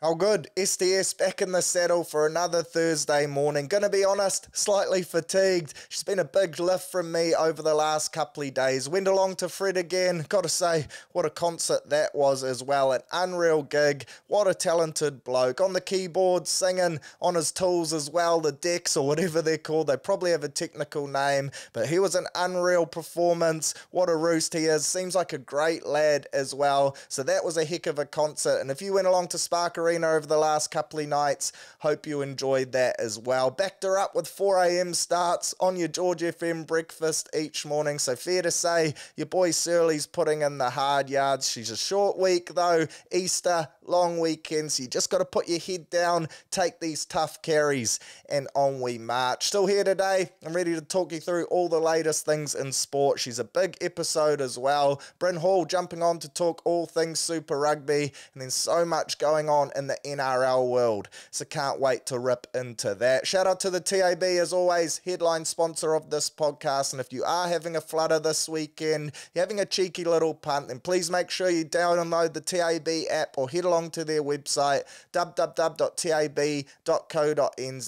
How good. SDS back in the saddle for another Thursday morning. Gonna be honest, slightly fatigued. She's been a big lift from me over the last couple of days. Went along to Fred again. Gotta say, what a concert that was as well. An unreal gig. What a talented bloke. On the keyboard, singing on his tools as well, the decks or whatever they're called. They probably have a technical name, but he was an unreal performance. What a roost he is. Seems like a great lad as well. So that was a heck of a concert. And if you went along to Spark Arena over the last couple of nights. Hope you enjoyed that as well. Backed her up with 4 a.m. starts on your George FM breakfast each morning. So fair to say, your boy Searley's putting in the hard yards. She's a short week though. Easter, long weekends. You just got to put your head down, take these tough carries, and on we march. Still here today. I'm ready to talk you through all the latest things in sport. She's a big episode as well. Bryn Hall jumping on to talk all things Super Rugby, and then so much going on in the NRL world. So can't wait to rip into that. Shout out to the TAB as always, headline sponsor of this podcast. And if you are having a flutter this weekend, you're having a cheeky little punt, then please make sure you download the TAB app or head along to their website www.tab.co.nz.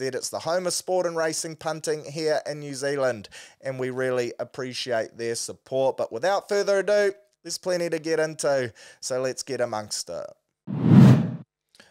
It's the home of sport and racing punting here in New Zealand, and we really appreciate their support. But without further ado, there's plenty to get into, so let's get amongst it.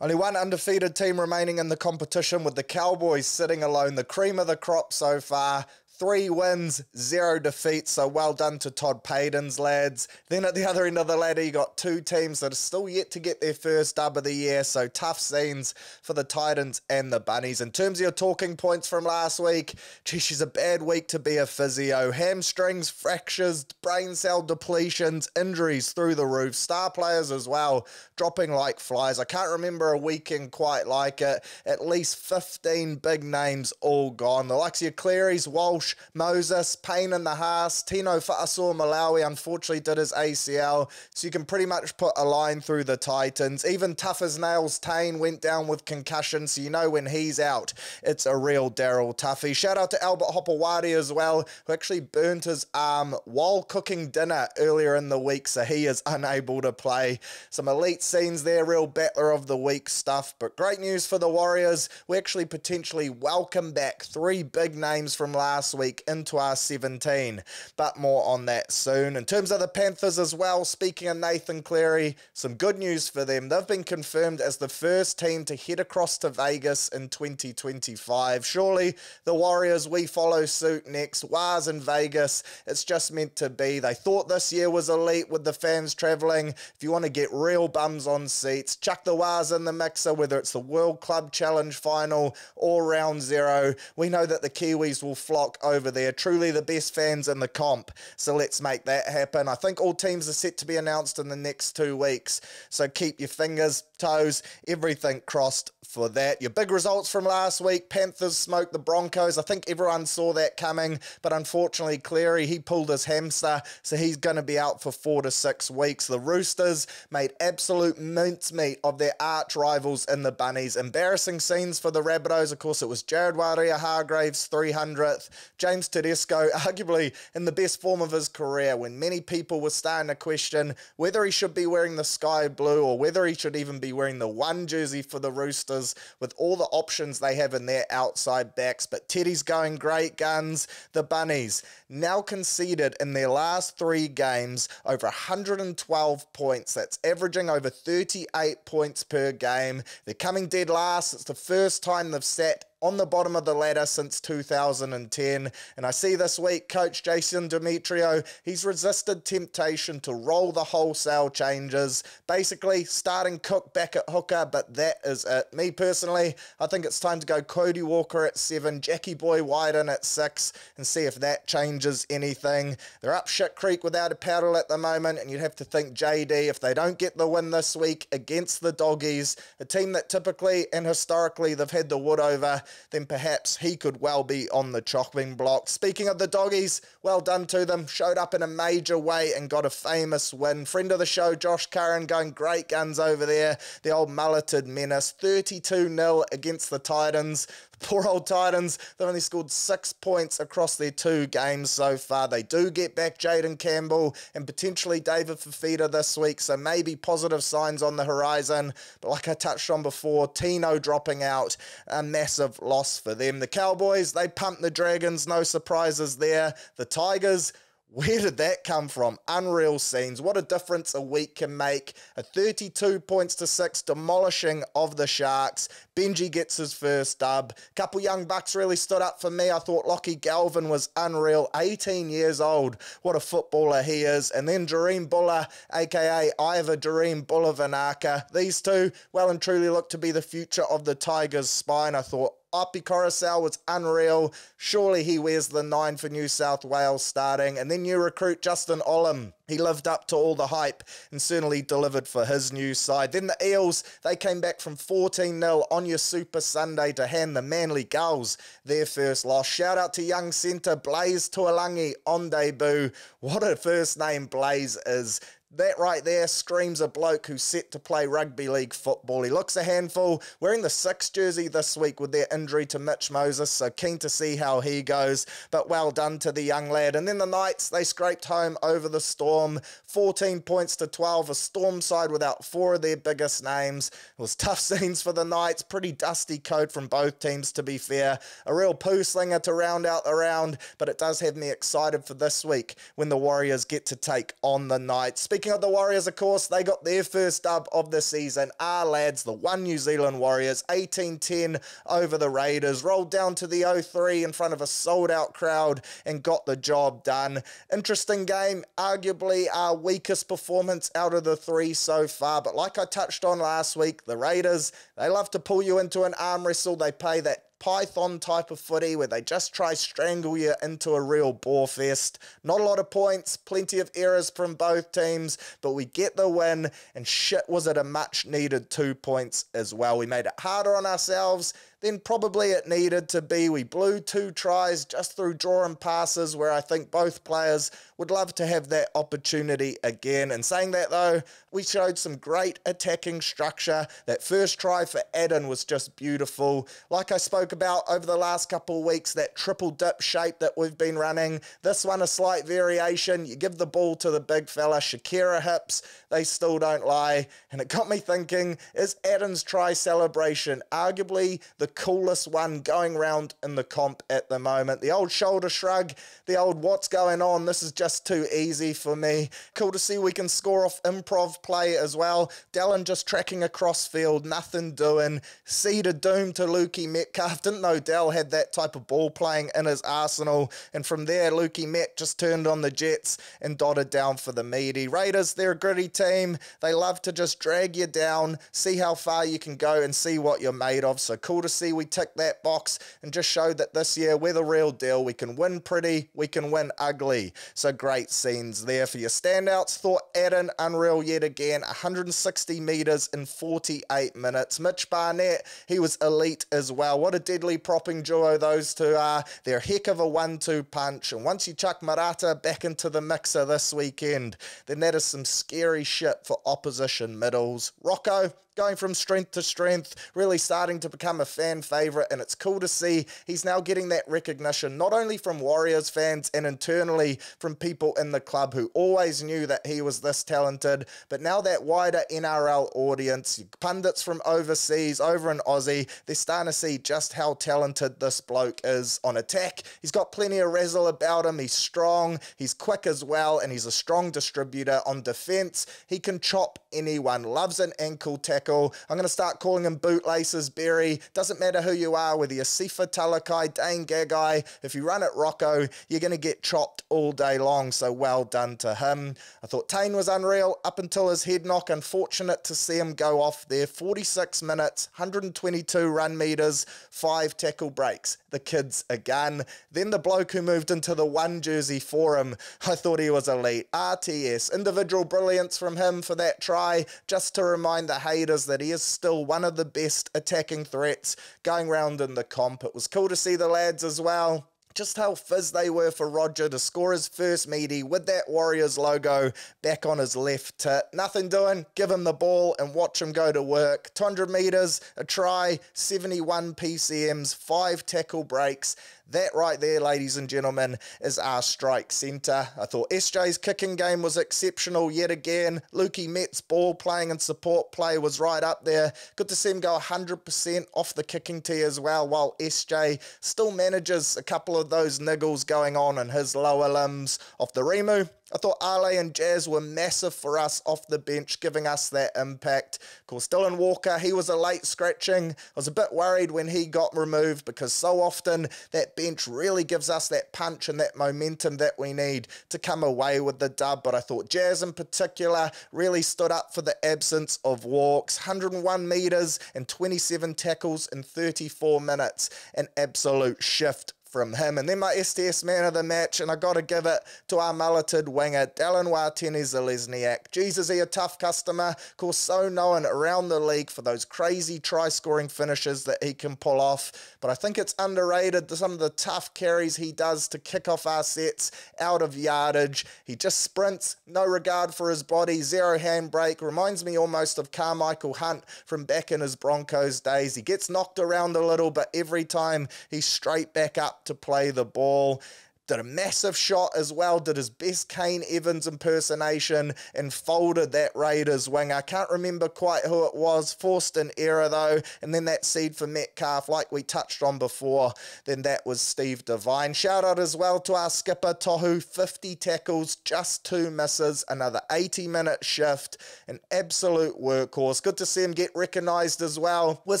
Only one undefeated team remaining in the competition with the Cowboys sitting alone, the cream of the crop so far. Three wins, zero defeats, so well done to Todd Payten's lads. Then at the other end of the ladder, you got two teams that are still yet to get their first dub of the year, so tough scenes for the Titans and the Bunnies. In terms of your talking points from last week, gee, she's a bad week to be a physio. Hamstrings, fractures, brain cell depletions, injuries through the roof, star players as well, dropping like flies. I can't remember a weekend quite like it. At least 15 big names all gone. The likes of your Walsh, Walsh, Moses, Payne in the Haas, Tino Fa'asuamaleaui unfortunately did his ACL, so you can pretty much put a line through the Titans. Even tough as nails, Taine went down with concussion, so you know when he's out, it's a real Daryl Tuffey. Shout out to Albert Hopoate as well, who actually burnt his arm while cooking dinner earlier in the week, so he is unable to play. Some elite scenes there, real battler of the week stuff, but great news for the Warriors. We actually potentially welcome back three big names from last week into our 17, but more on that soon. In terms of the Panthers as well, speaking of Nathan Cleary, some good news for them. They've been confirmed as the first team to head across to Vegas in 2025. Surely the Warriors, we follow suit next. Wars in Vegas, it's just meant to be. They thought this year was elite with the fans travelling. If you want to get real bums on seats, chuck the Wars in the mixer, whether it's the World Club Challenge final or round zero. We know that the Kiwis will flock over there. Truly the best fans in the comp. So let's make that happen. I think all teams are set to be announced in the next two weeks. So keep your fingers, toes, everything crossed for that. Your big results from last week Panthers smoked the Broncos. I think everyone saw that coming, but unfortunately, Cleary, he pulled his hamster, so he's going to be out for four to six weeks. The Roosters made absolute mincemeat of their arch rivals in the Bunnies. Embarrassing scenes for the Rabbitohs. Of course, it was Jared Waerea-Hargreaves' 300th. James Tedesco, arguably in the best form of his career, when many people were starting to question whether he should be wearing the sky blue or whether he should even be wearing the one jersey for the Roosters with all the options they have in their outside backs. But Teddy's going great guns. The Bunnies now conceded in their last three games over 112 points. That's averaging over 38 points per game. They're coming dead last. It's the first time they've sat on the bottom of the ladder since 2010. And I see this week, Coach Jason Demetriou, he's resisted temptation to roll the wholesale changes, basically starting Cook back at hooker, but that is it. Me personally, I think it's time to go Cody Walker at seven, Jackie Boy Wighton at six, and see if that changes anything. They're up shit creek without a paddle at the moment, and you'd have to think JD, if they don't get the win this week against the Doggies, a team that typically and historically they've had the wood over, then perhaps he could well be on the chopping block. Speaking of the doggies, well done to them. Showed up in a major way and got a famous win. Friend of the show, Josh Curran, going great guns over there. The old mulleted menace, 32 0 against the Titans. Poor old Titans, they've only scored six points across their two games so far. They do get back Jayden Campbell and potentially David Fifita this week, so maybe positive signs on the horizon. But like I touched on before, Tino dropping out, a massive loss for them. The Cowboys, they pumped the Dragons, no surprises there. The Tigers, where did that come from? Unreal scenes. What a difference a week can make. A 32 points to 6 demolishing of the Sharks. Benji gets his first dub. Couple young bucks really stood up for me. I thought Lockie Galvin was unreal. 18 years old. What a footballer he is. And then Jahream Bula, aka Ivor Jahream Bulavanaka. These two well and truly look to be the future of the Tigers' spine. I thought Api Koroisau was unreal. Surely he wears the nine for New South Wales starting. And then new recruit Justin Olam. He lived up to all the hype and certainly delivered for his new side. Then the Eels, they came back from 14 0 on your Super Sunday to hand the Manly Gulls their first loss. Shout out to young centre Blaize Talagi on debut. What a first name Blaize is. That right there screams a bloke who's set to play rugby league football. He looks a handful, wearing the six jersey this week with their injury to Mitch Moses, so keen to see how he goes. But well done to the young lad. And then the Knights, they scraped home over the Storm, 14 points to 12, a Storm side without four of their biggest names. It was tough scenes for the Knights, pretty dusty code from both teams to be fair. A real poo slinger to round out the round, but it does have me excited for this week when the Warriors get to take on the Knights. Speaking Speaking of the Warriors, of course, they got their first dub of the season. Our lads, the one New Zealand Warriors, 18-10 over the Raiders, rolled down to the 0-3 in front of a sold-out crowd and got the job done. Interesting game, arguably our weakest performance out of the three so far, but like I touched on last week, the Raiders, they love to pull you into an arm wrestle. They pay that Python type of footy where they just try strangle you into a real bore fest. Not a lot of points, plenty of errors from both teams, but we get the win, and shit was it a much needed two points as well. We made it harder on ourselves then probably it needed to be. We blew two tries just through drawing passes where I think both players would love to have that opportunity again. And saying that though, we showed some great attacking structure. That first try for Eden was just beautiful. Like I spoke about over the last couple of weeks, that triple dip shape that we've been running. This one a slight variation. You give the ball to the big fella, Shakira hips, they still don't lie. And it got me thinking, is Eden's try celebration arguably the coolest one going around in the comp at the moment. The old shoulder shrug, the old what's going on, this is just too easy for me. Cool to see we can score off improv play as well. Dallin just tracking across field, nothing doing. Cedar doom to Lukey Metcalf. Didn't know Dell had that type of ball playing in his arsenal. And from there, Lukey Met just turned on the Jets and dotted down for the meaty. Raiders, they're a gritty team. They love to just drag you down, see how far you can go and see what you're made of. So cool to see we tick that box and just showed that this year we're the real deal. We can win pretty, we can win ugly. So great scenes there for your standouts. Thought Eden unreal yet again, 160 metres in 48 minutes. Mitch Barnett, he was elite as well. What a deadly propping duo those two are. They're a heck of a one-two punch. And once you chuck Marata back into the mixer this weekend, then that is some scary shit for opposition middles. Rocco, going from strength to strength, really starting to become a fan favourite, and it's cool to see he's now getting that recognition not only from Warriors fans and internally from people in the club who always knew that he was this talented, but now that wider NRL audience, pundits from overseas, over in Aussie, they're starting to see just how talented this bloke is on attack. He's got plenty of razzle about him, he's strong, he's quick as well, and he's a strong distributor on defence. He can chop anyone, loves an ankle tackle tackle. I'm going to start calling him bootlaces Berry. Doesn't matter who you are, whether you're Sifa Talakai, Dane Gagai. If you run at Rocco, you're going to get chopped all day long. So well done to him. I thought Taine was unreal up until his head knock. Unfortunate to see him go off there. 46 minutes, 122 run meters, five tackle breaks. The kid's a gun. Then the bloke who moved into the one jersey for him, I thought he was elite. RTS, individual brilliance from him for that try, just to remind the haters that he is still one of the best attacking threats going round in the comp. It was cool to see the lads as well just how fizz they were for Roger to score his first meaty with that Warriors logo back on his left tit. Nothing doing, give him the ball and watch him go to work. 200 metres, a try, 71 PCMs, five tackle breaks. That right there, ladies and gentlemen, is our strike centre. I thought SJ's kicking game was exceptional yet again. Lukey Met's ball playing and support play was right up there. Good to see him go 100% off the kicking tee as well, while SJ still manages a couple of those niggles going on in his lower limbs off the Rimu. I thought Ale and Jazz were massive for us off the bench, giving us that impact. Of course, Dylan Walker, he was a late scratching. I was a bit worried when he got removed because so often that bench really gives us that punch and that momentum that we need to come away with the dub. But I thought Jazz in particular really stood up for the absence of walks. 101 metres and 27 tackles in 34 minutes. An absolute shift from him. And then my SDS man of the match, and I got to give it to our mulleted winger, Dallin Watene Zelezniak. Jesus, he a tough customer. Of course, so known around the league for those crazy try-scoring finishes that he can pull off. But I think it's underrated some of the tough carries he does to kick off our sets out of yardage. He just sprints, no regard for his body, zero handbrake. Reminds me almost of Carmichael Hunt from back in his Broncos days. He gets knocked around a little, but every time he's straight back up to play the ball did a massive shot as well, did his best Kane Evans impersonation and folded that Raiders wing. I can't remember quite who it was, forced an error though, and then that seed for Metcalf, like we touched on before, then that was Steve Devine. Shout out as well to our skipper Tohu, 50 tackles, just two misses, another 80 minute shift, an absolute workhorse. Good to see him get recognised as well with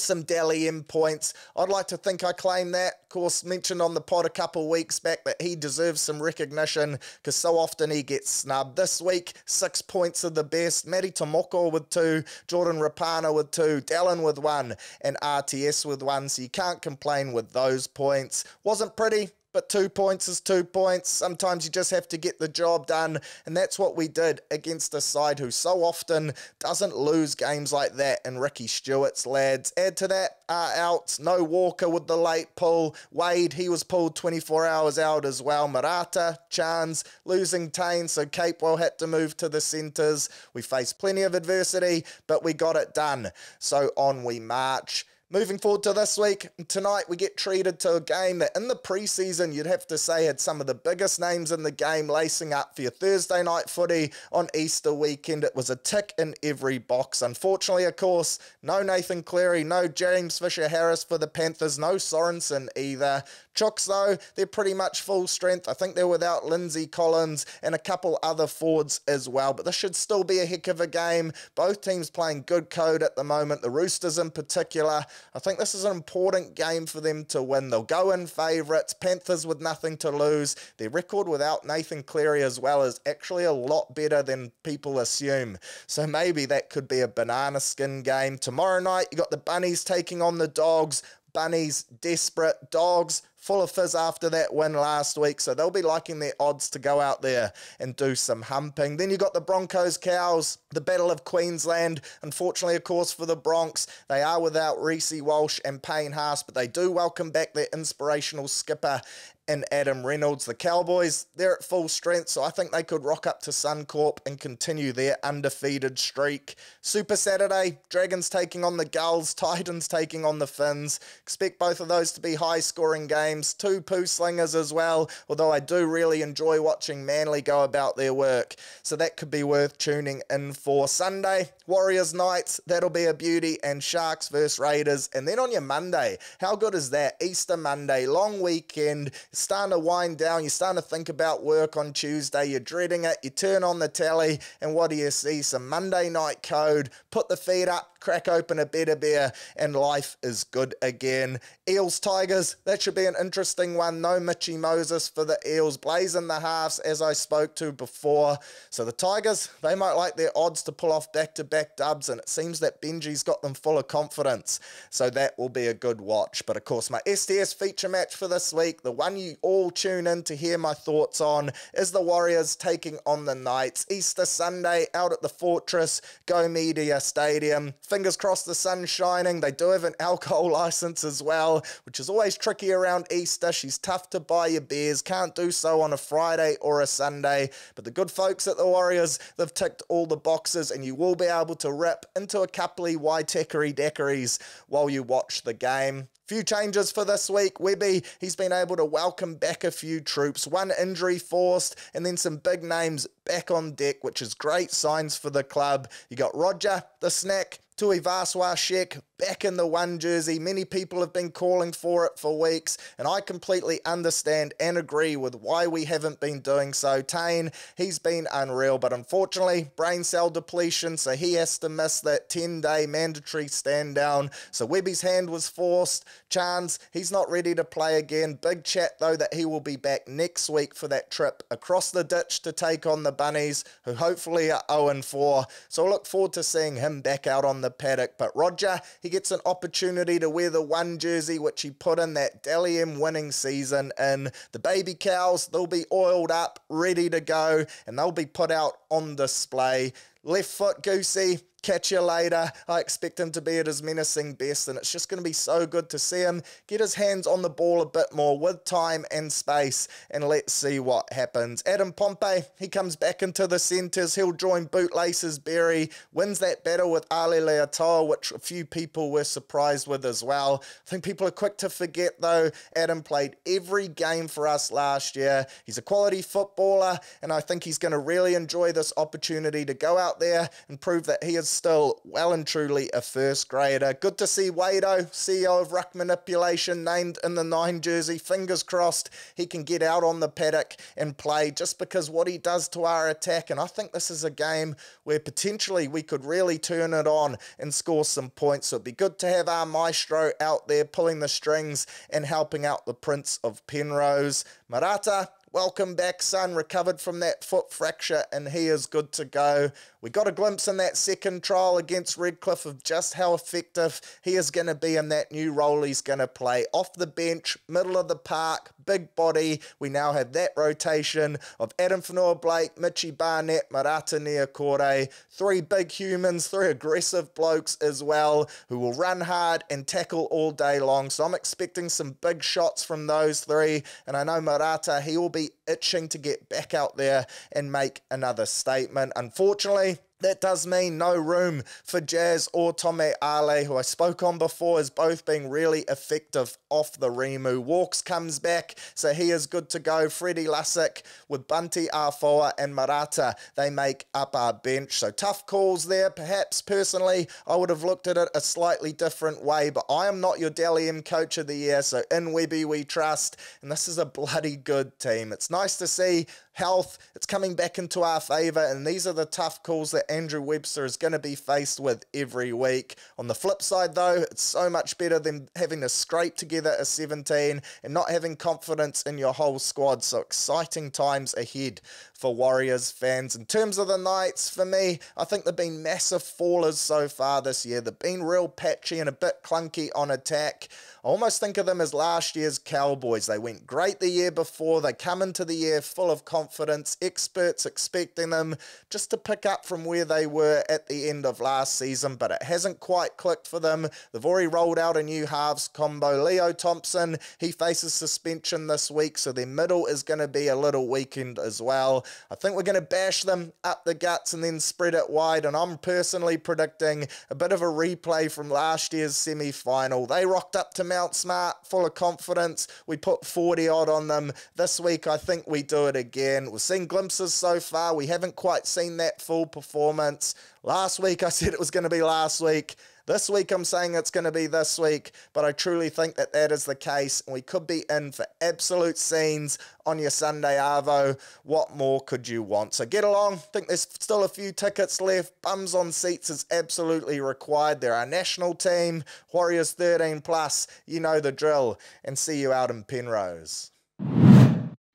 some Dally M points. I'd like to think I claim that. Of course, mentioned on the pod a couple weeks back that he deserves some recognition because so often he gets snubbed. This week, six points of the best. Matty Tomoko with two, Jordan Rapana with two, Dallin with one, and RTS with one. So you can't complain with those points. Wasn't pretty, but two points is two points. Sometimes you just have to get the job done, and that's what we did against a side who so often doesn't lose games like that. And Ricky Stuart's lads add to that out. No Walker with the late pull. Wayde, he was pulled 24 hours out as well. Marata, Chance, losing Taine, so Capewell had to move to the centres. We faced plenty of adversity, but we got it done. So on we march. Moving forward to this week, tonight we get treated to a game that in the preseason you'd have to say had some of the biggest names in the game lacing up for your Thursday night footy on Easter weekend. It was a tick in every box. Unfortunately, of course, no Nathan Cleary, no James Fisher Harris for the Panthers, no Sorensen either. Chooks, though, they're pretty much full strength. I think they're without Lindsay Collins and a couple other forwards as well. But this should still be a heck of a game. Both teams playing good code at the moment, the Roosters in particular. I think this is an important game for them to win. They'll go in favourites. Panthers with nothing to lose. Their record without Nathan Cleary as well is actually a lot better than people assume. So maybe that could be a banana skin game. Tomorrow night, you got the Bunnies taking on the Dogs. Bunnies desperate. Dogs full of fizz after that win last week, so they'll be liking their odds to go out there and do some humping. Then you got the Broncos Cows, the Battle of Queensland. Unfortunately, of course, for the Bronx, they are without Reece Walsh and Payne Haas, but they do welcome back their inspirational skipper and Adam Reynolds. The Cowboys, they're at full strength, so I think they could rock up to Suncorp and continue their undefeated streak. Super Saturday, Dragons taking on the Gulls, Titans taking on the Finns. Expect both of those to be high scoring games. Two poo slingers as well, although I do really enjoy watching Manly go about their work. So that could be worth tuning in for. Sunday, Warriors Knights, that'll be a beauty, and Sharks versus Raiders. And then on your Monday, how good is that? Easter Monday, long weekend starting to wind down, you're starting to think about work on Tuesday, you're dreading it, you turn on the telly, and what do you see? Some Monday night code, put the feet up, crack open a better beer, and life is good again. Eels Tigers, that should be an interesting one. No Mitchy Moses for the Eels, blazing the halves as I spoke to before. So the Tigers, they might like their odds to pull off back to back dubs, and it seems that Benji's got them full of confidence. So that will be a good watch. But of course, my STS feature match for this week, the one you all tune in to hear my thoughts on, is the Warriors taking on the Knights. Easter Sunday out at the Fortress, Go Media Stadium. Fingers crossed the sun's shining. They do have an alcohol license as well, which is always tricky around Easter. She's tough to buy your beers, can't do so on a Friday or a Sunday. But the good folks at the Warriors, they've ticked all the boxes, and you will be able to rip into a couple of Waitakere daiquiris while you watch the game. Few changes for this week. Webby, he's been able to welcome back a few troops, one injury forced, and then some big names back on deck, which is great signs for the club. You got Roger, the snack, Tuivasa-Sheck back in the one jersey. Many people have been calling for it for weeks, and I completely understand and agree with why we haven't been doing so. Taine, he's been unreal, but unfortunately, brain cell depletion, so he has to miss that 10 day mandatory stand down. So Webby's hand was forced. Chance, he's not ready to play again. Big chat, though, that he will be back next week for that trip across the ditch to take on the Bunnies, who hopefully are 0 4. So I look forward to seeing him back out on the paddock. But Roger, he gets an opportunity to wear the one jersey which he put in that Dally M winning season. And the baby cows, they'll be oiled up, ready to go, and they'll be put out on display. Left foot Goosey, Catch you later. I expect him to be at his menacing best, and it's just going to be so good to see him get his hands on the ball a bit more with time and space, and let's see what happens. Adam Pompey, he comes back into the centres. He'll join Bootlaces Berry, wins that battle with Ali Leiataua, which a few people were surprised with as well. I think people are quick to forget, though, Adam played every game for us last year. He's a quality footballer, and I think he's going to really enjoy this opportunity to go out there and prove that he is still well and truly a first grader. Good to see Wado, CEO of Ruck Manipulation, named in the nine jersey. Fingers crossed he can get out on the paddock and play just because what he does to our attack. And I think this is a game where potentially we could really turn it on and score some points. So it'd be good to have our maestro out there pulling the strings and helping out the Prince of Penrose. Marata, welcome back, son. Recovered from that foot fracture and he is good to go. We got a glimpse in that second trial against Redcliffe of just how effective he is going to be in that new role he's going to play. Off the bench, middle of the park, big body. We now have that rotation of Adam Fonua-Blake, Mitchy Barnett, Marata Niukore. Three big humans, three aggressive blokes as well, who will run hard and tackle all day long. So I'm expecting some big shots from those three. And I know Marata, he will be itching to get back out there and make another statement. Unfortunately, that does mean no room for Jazz or Tome Ale, who I spoke on before as both being really effective off the Rimu. Walks comes back, so he is good to go. Freddie Lussick with Bunty Afoa and Marata, they make up our bench. So tough calls there. Perhaps personally, I would have looked at it a slightly different way, but I am not your Dally M coach of the year, so in Webby we trust, and this is a bloody good team. It's nice to see health, it's coming back into our favour, and these are the tough calls that Andrew Webster is going to be faced with every week. On the flip side, though, it's so much better than having to scrape together a 17 and not having confidence in your whole squad. So exciting times ahead for Warriors fans. In terms of the Knights, for me, I think they've been massive fallers so far this year. They've been real patchy and a bit clunky on attack. I almost think of them as last year's Cowboys. They went great the year before. They come into the year full of confidence, experts expecting them just to pick up from where they were at the end of last season, but it hasn't quite clicked for them. They've already rolled out a new halves combo. Leo Thompson, he faces suspension this week, so their middle is going to be a little weakened as well. I think we're going to bash them up the guts and then spread it wide, and I'm personally predicting a bit of a replay from last year's semi final. They rocked up to Mount Smart, full of confidence. We put 40 odd on them. This week, I think we do it again. We've seen glimpses so far. We haven't quite seen that full performance. Last week, I said it was going to be last week. This week, I'm saying it's going to be this week, but I truly think that that is the case. And we could be in for absolute scenes on your Sunday Arvo. What more could you want? So get along. I think there's still a few tickets left. Bums on seats is absolutely required. They're our national team, Warriors 13 plus. You know the drill. And see you out in Penrose.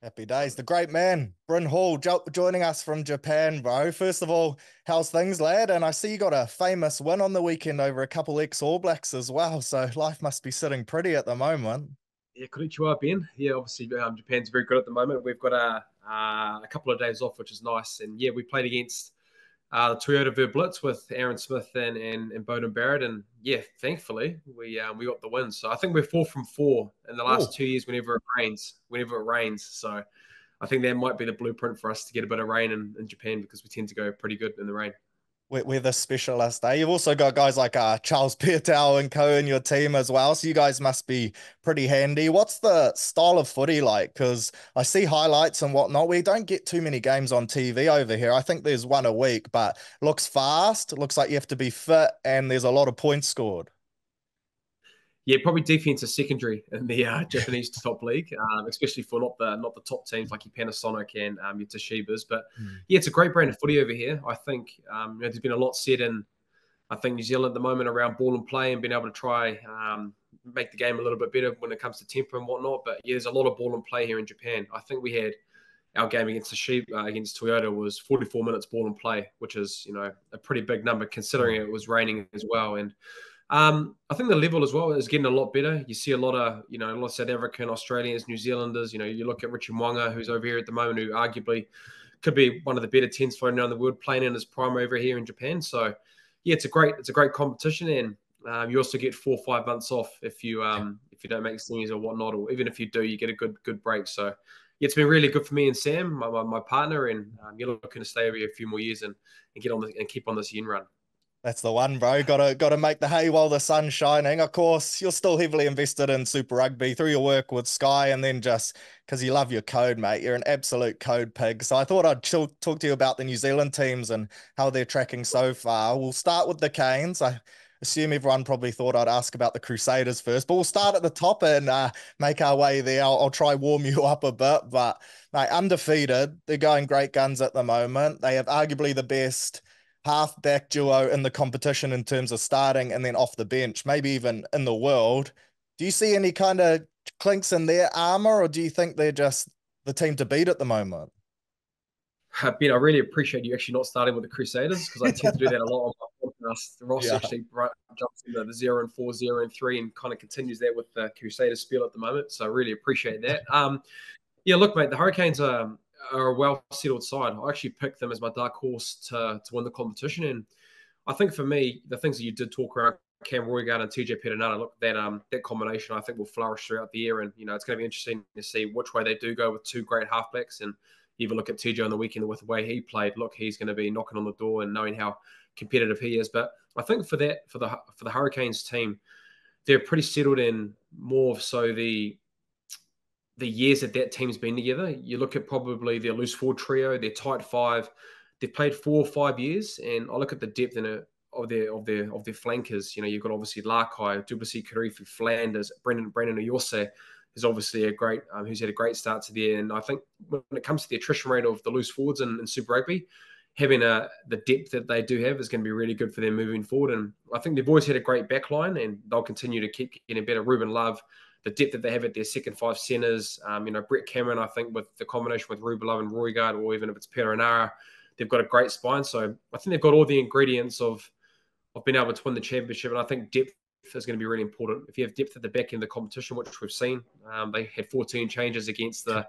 Happy days. The great man, Bryn Hall, jo- joining us from Japan, bro. First of all, how's things, lad? And I see you got a famous win on the weekend over a couple ex All Blacks as well. So life must be sitting pretty at the moment. Yeah, konnichiwa, Ben. Yeah, obviously um, Japan's very good at the moment. We've got a, uh, a couple of days off, which is nice. And yeah, we played against uh, the Toyota Verblitz with Aaron Smith and, and, and Beauden Barrett. And yeah, thankfully we um, we got the win. So I think we're four from four in the last Ooh. two years whenever it rains. Whenever it rains. So I think that might be the blueprint for us to get a bit of rain in, in Japan because we tend to go pretty good in the rain we're, the specialist. Eh? You've also got guys like uh, Charles Piutau and co in your team as well. So you guys must be pretty handy. What's the style of footy like? Because I see highlights and whatnot. We don't get too many games on TV over here. I think there's one a week, but looks fast. Looks like you have to be fit, and there's a lot of points scored yeah, probably defense is secondary in the uh, Japanese top league, um, especially for not the not the top teams like your Panasonic and um, your Toshibas. But mm. yeah, it's a great brand of footy over here. I think um, you know, there's been a lot said in I think New Zealand at the moment around ball and play and being able to try um, make the game a little bit better when it comes to tempo and whatnot. But yeah, there's a lot of ball and play here in Japan. I think we had our game against Toshiba uh, against Toyota was 44 minutes ball and play, which is you know a pretty big number considering it was raining as well and um, I think the level as well is getting a lot better. You see a lot of, you know, a lot of South African, Australians, New Zealanders. You know, you look at Richard Mo'unga, who's over here at the moment, who arguably could be one of the better tens floating around the world, playing in his prime over here in Japan. So, yeah, it's a great, it's a great competition, and um, you also get four or five months off if you, um, if you don't make seniors or whatnot, or even if you do, you get a good, good break. So, yeah, it's been really good for me and Sam, my, my, my partner, and um, you're looking to stay over here a few more years and, and get on the, and keep on this yin run. That's the one, bro. Gotta gotta make the hay while the sun's shining. Of course, you're still heavily invested in Super Rugby through your work with Sky, and then just because you love your code, mate. You're an absolute code pig. So I thought I'd chill, talk to you about the New Zealand teams and how they're tracking so far. We'll start with the Canes. I assume everyone probably thought I'd ask about the Crusaders first, but we'll start at the top and uh, make our way there. I'll, I'll, try warm you up a bit, but mate, undefeated. They're going great guns at the moment. They have arguably the best half back duo in the competition in terms of starting and then off the bench, maybe even in the world. Do you see any kind of clinks in their armor, or do you think they're just the team to beat at the moment? Uh, ben, I really appreciate you actually not starting with the Crusaders because I tend to do that a lot on my podcast. Ross yeah. actually right, jumps into the zero and four, zero and three, and kind of continues that with the Crusaders spiel at the moment. So I really appreciate that. Um, yeah, look, mate, the Hurricanes are are a well settled side. I actually picked them as my dark horse to, to win the competition. And I think for me, the things that you did talk around Cam Roigard and TJ Perenara, look, that um that combination I think will flourish throughout the year. And, you know, it's going to be interesting to see which way they do go with two great halfbacks. And even look at TJ on the weekend with the way he played. Look, he's going to be knocking on the door and knowing how competitive he is. But I think for that, for the for the Hurricanes team, they're pretty settled in more of so the the years that that team's been together. You look at probably their loose four trio, their tight five. They've played four or five years, and I look at the depth in of their of their of their flankers. You know, you've got obviously Lakai, Du'Plessis, Kirifi, Flanders, Brendan Brendan Ayorse is obviously a great um, who's had a great start to the. And I think when it comes to the attrition rate of the loose forwards in, in Super Rugby, having a the depth that they do have is going to be really good for them moving forward. And I think they've always had a great backline, and they'll continue to keep getting better. Ruben Love the depth that they have at their second five centres. Um, you know, Brett Cameron, I think with the combination with Ruben Love and Roigard, or even if it's Perenara, they've got a great spine. So I think they've got all the ingredients of of being able to win the championship. And I think depth is going to be really important. If you have depth at the back end of the competition, which we've seen, um, they had 14 changes against the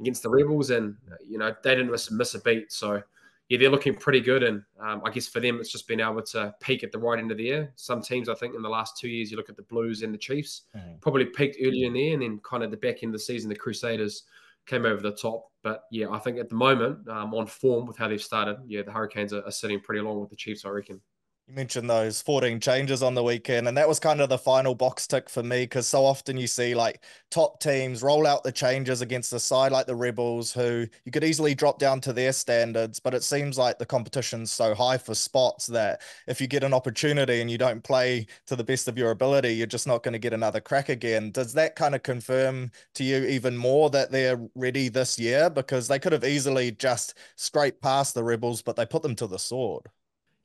against the Rebels, and you know they didn't miss, miss a beat. So yeah, they're looking pretty good. And um, I guess for them, it's just been able to peak at the right end of the year. Some teams, I think, in the last two years, you look at the Blues and the Chiefs, mm-hmm. probably peaked early in there, and then kind of the back end of the season, the Crusaders came over the top. But yeah, I think at the moment, um, on form with how they've started, yeah, the Hurricanes are, are sitting pretty along with the Chiefs, I reckon. You mentioned those 14 changes on the weekend, and that was kind of the final box tick for me because so often you see like top teams roll out the changes against a side like the Rebels, who you could easily drop down to their standards. But it seems like the competition's so high for spots that if you get an opportunity and you don't play to the best of your ability, you're just not going to get another crack again. Does that kind of confirm to you even more that they're ready this year? Because they could have easily just scraped past the Rebels, but they put them to the sword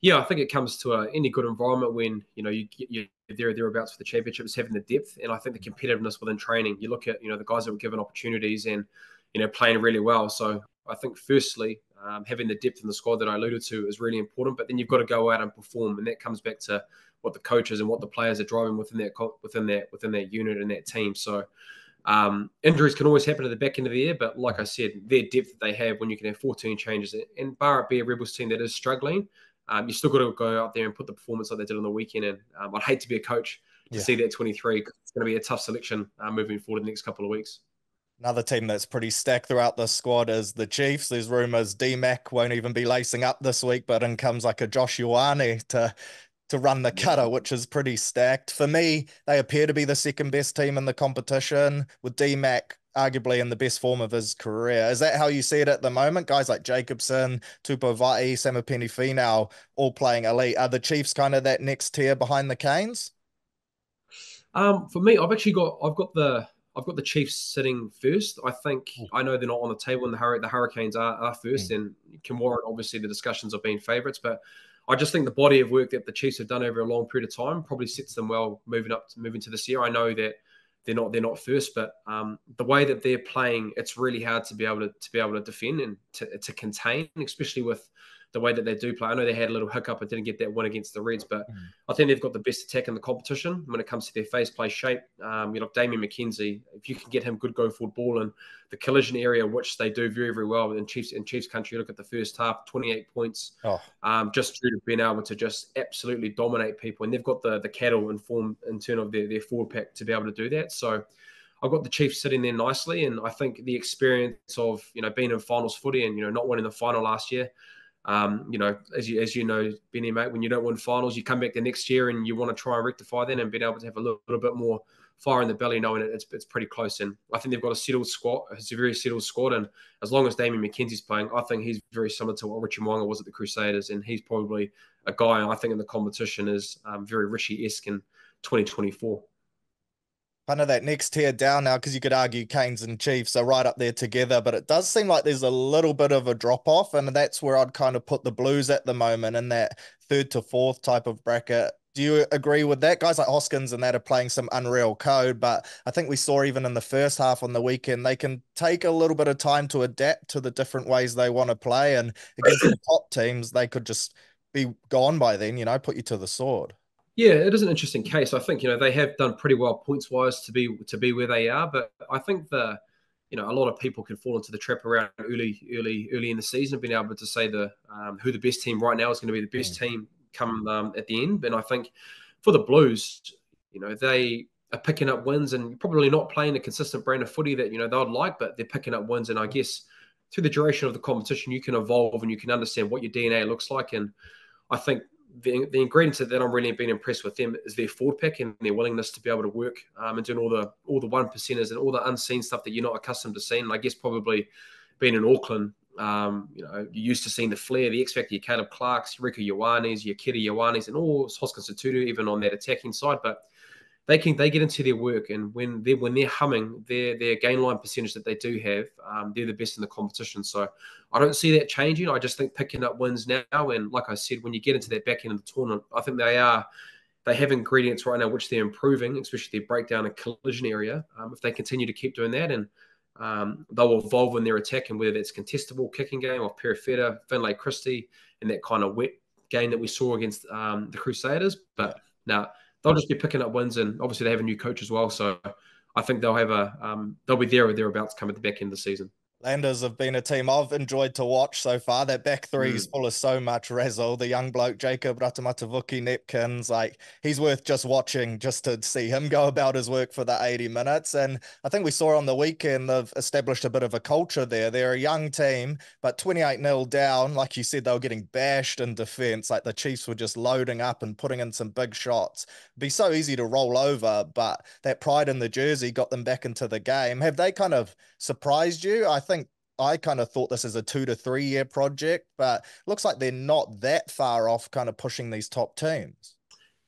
yeah, I think it comes to a, any good environment when you know you you there thereabouts for the championships, having the depth, and I think the competitiveness within training. You look at you know the guys that were given opportunities and you know playing really well. So I think firstly um, having the depth in the squad that I alluded to is really important. But then you've got to go out and perform, and that comes back to what the coaches and what the players are driving within that within that within that unit and that team. So Um, injuries can always happen at the back end of the year, but like I said, their depth that they have when you can have 14 changes and bar it be a Rebels team that is struggling, um, you still got to go out there and put the performance like they did on the weekend. And um, I'd hate to be a coach to yeah. see that 23 it's going to be a tough selection uh, moving forward in the next couple of weeks. Another team that's pretty stacked throughout the squad is the Chiefs. There's rumors DMAC won't even be lacing up this week, but in comes like a Josh Ioane to to run the cutter, which is pretty stacked. For me, they appear to be the second best team in the competition, with DMAC arguably in the best form of his career. Is that how you see it at the moment? Guys like Jacobson, Tupou Vaa'i, Samipeni Finau, all playing elite. Are the Chiefs kind of that next tier behind the Canes? Um, for me, I've actually got I've got the I've got the Chiefs sitting first. I think mm. I know they're not on the table, and the, Hur- the Hurricanes are, are first, mm. and can warrant obviously the discussions of being favourites. But I just think the body of work that the Chiefs have done over a long period of time probably sits them well moving up to moving to this year. I know that they're not they're not first, but um, the way that they're playing, it's really hard to be able to to be able to defend and to, to contain, especially with the way that they do play. I know they had a little hiccup and didn't get that win against the Reds, but mm. I think they've got the best attack in the competition when it comes to their face play shape. Um, you know, Damian McKenzie, if you can get him good go forward ball in the collision area, which they do very, very well in Chiefs in Chiefs country. Look at the first half, 28 points, oh. um, just due to being able to just absolutely dominate people. And they've got the the cattle in form in turn of their, their forward pack to be able to do that. So I've got the Chiefs sitting there nicely, and I think the experience of you know being in finals footy and you know not winning the final last year, um, you know, as you as you know, Benny mate, when you don't win finals, you come back the next year and you want to try and rectify that and be able to have a little, little bit more fire in the belly, knowing it's it's pretty close. And I think they've got a settled squad. It's a very settled squad, and as long as Damian McKenzie's playing, I think he's very similar to what Richie Mo'unga was at the Crusaders, and he's probably a guy I think in the competition is um, very Richie esque in 2024 of that next tier down now because you could argue Canes and Chiefs are right up there together, but it does seem like there's a little bit of a drop off, and that's where I'd kind of put the Blues at the moment in that third to fourth type of bracket. Do you agree with that? Guys like Hoskins and that are playing some unreal code, but I think we saw even in the first half on the weekend, they can take a little bit of time to adapt to the different ways they want to play. And against the top teams, they could just be gone by then, you know, put you to the sword. Yeah, it is an interesting case. I think you know they have done pretty well points wise to be to be where they are, but I think the you know a lot of people can fall into the trap around early early early in the season being able to say the um, who the best team right now is going to be the best team come um, at the end. And I think for the Blues, you know they are picking up wins and probably not playing a consistent brand of footy that you know they'd like, but they're picking up wins. And I guess through the duration of the competition, you can evolve and you can understand what your DNA looks like. And I think the, the ingredients that I'm really being impressed with them is their forward pick and their willingness to be able to work um, and doing all the all the one percenters and all the unseen stuff that you're not accustomed to seeing. And I guess probably being in Auckland, um, you know, you're used to seeing the flair, the X Factor, your Caleb Clarkes, Rieko Ioanes, your Kiri Ioanes, and all Hoskins Sotutu, even on that attacking side. But they can they get into their work, and when they when they're humming, their their gain line percentage that they do have, um, they're the best in the competition. So I don't see that changing. I just think picking up wins now, and like I said, when you get into that back end of the tournament, I think they are they have ingredients right now which they're improving, especially their breakdown and collision area. Um, if they continue to keep doing that, and um, they'll evolve in their attack, and whether that's contestable kicking game of Perofeta, Finlay Christie, and that kind of wet game that we saw against um, the Crusaders. But now they'll just be picking up wins, and obviously they have a new coach as well. So I think they'll have a um, they'll be there or thereabouts come at the back end of the season. Landers have been a team I've enjoyed to watch so far. That back three is mm. full of so much razzle. The young bloke, Jacob Ratamatavuki Nepkins, like he's worth just watching just to see him go about his work for the 80 minutes. And I think we saw on the weekend they've established a bit of a culture there. They're a young team, but 28 0 down, like you said, they were getting bashed in defense. Like the Chiefs were just loading up and putting in some big shots. It'd be so easy to roll over, but that pride in the jersey got them back into the game. Have they kind of surprised you? I think think I kind of thought this is a two to three year project, but looks like they're not that far off kind of pushing these top teams.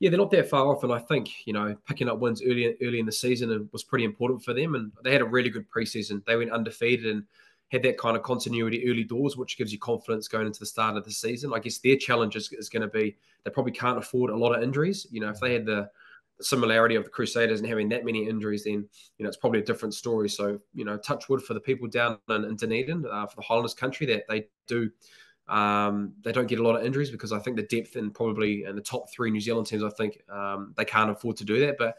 Yeah, they're not that far off, and I think you know picking up wins early early in the season was pretty important for them. And they had a really good preseason. They went undefeated and had that kind of continuity early doors, which gives you confidence going into the start of the season. I guess their challenge is, is going to be they probably can't afford a lot of injuries. You know, if they had the the similarity of the Crusaders and having that many injuries, then you know it's probably a different story. So you know, touch wood for the people down in, in Dunedin, uh, for the Highlanders country, that they do um, they don't get a lot of injuries because I think the depth and probably in the top three New Zealand teams, I think um, they can't afford to do that. But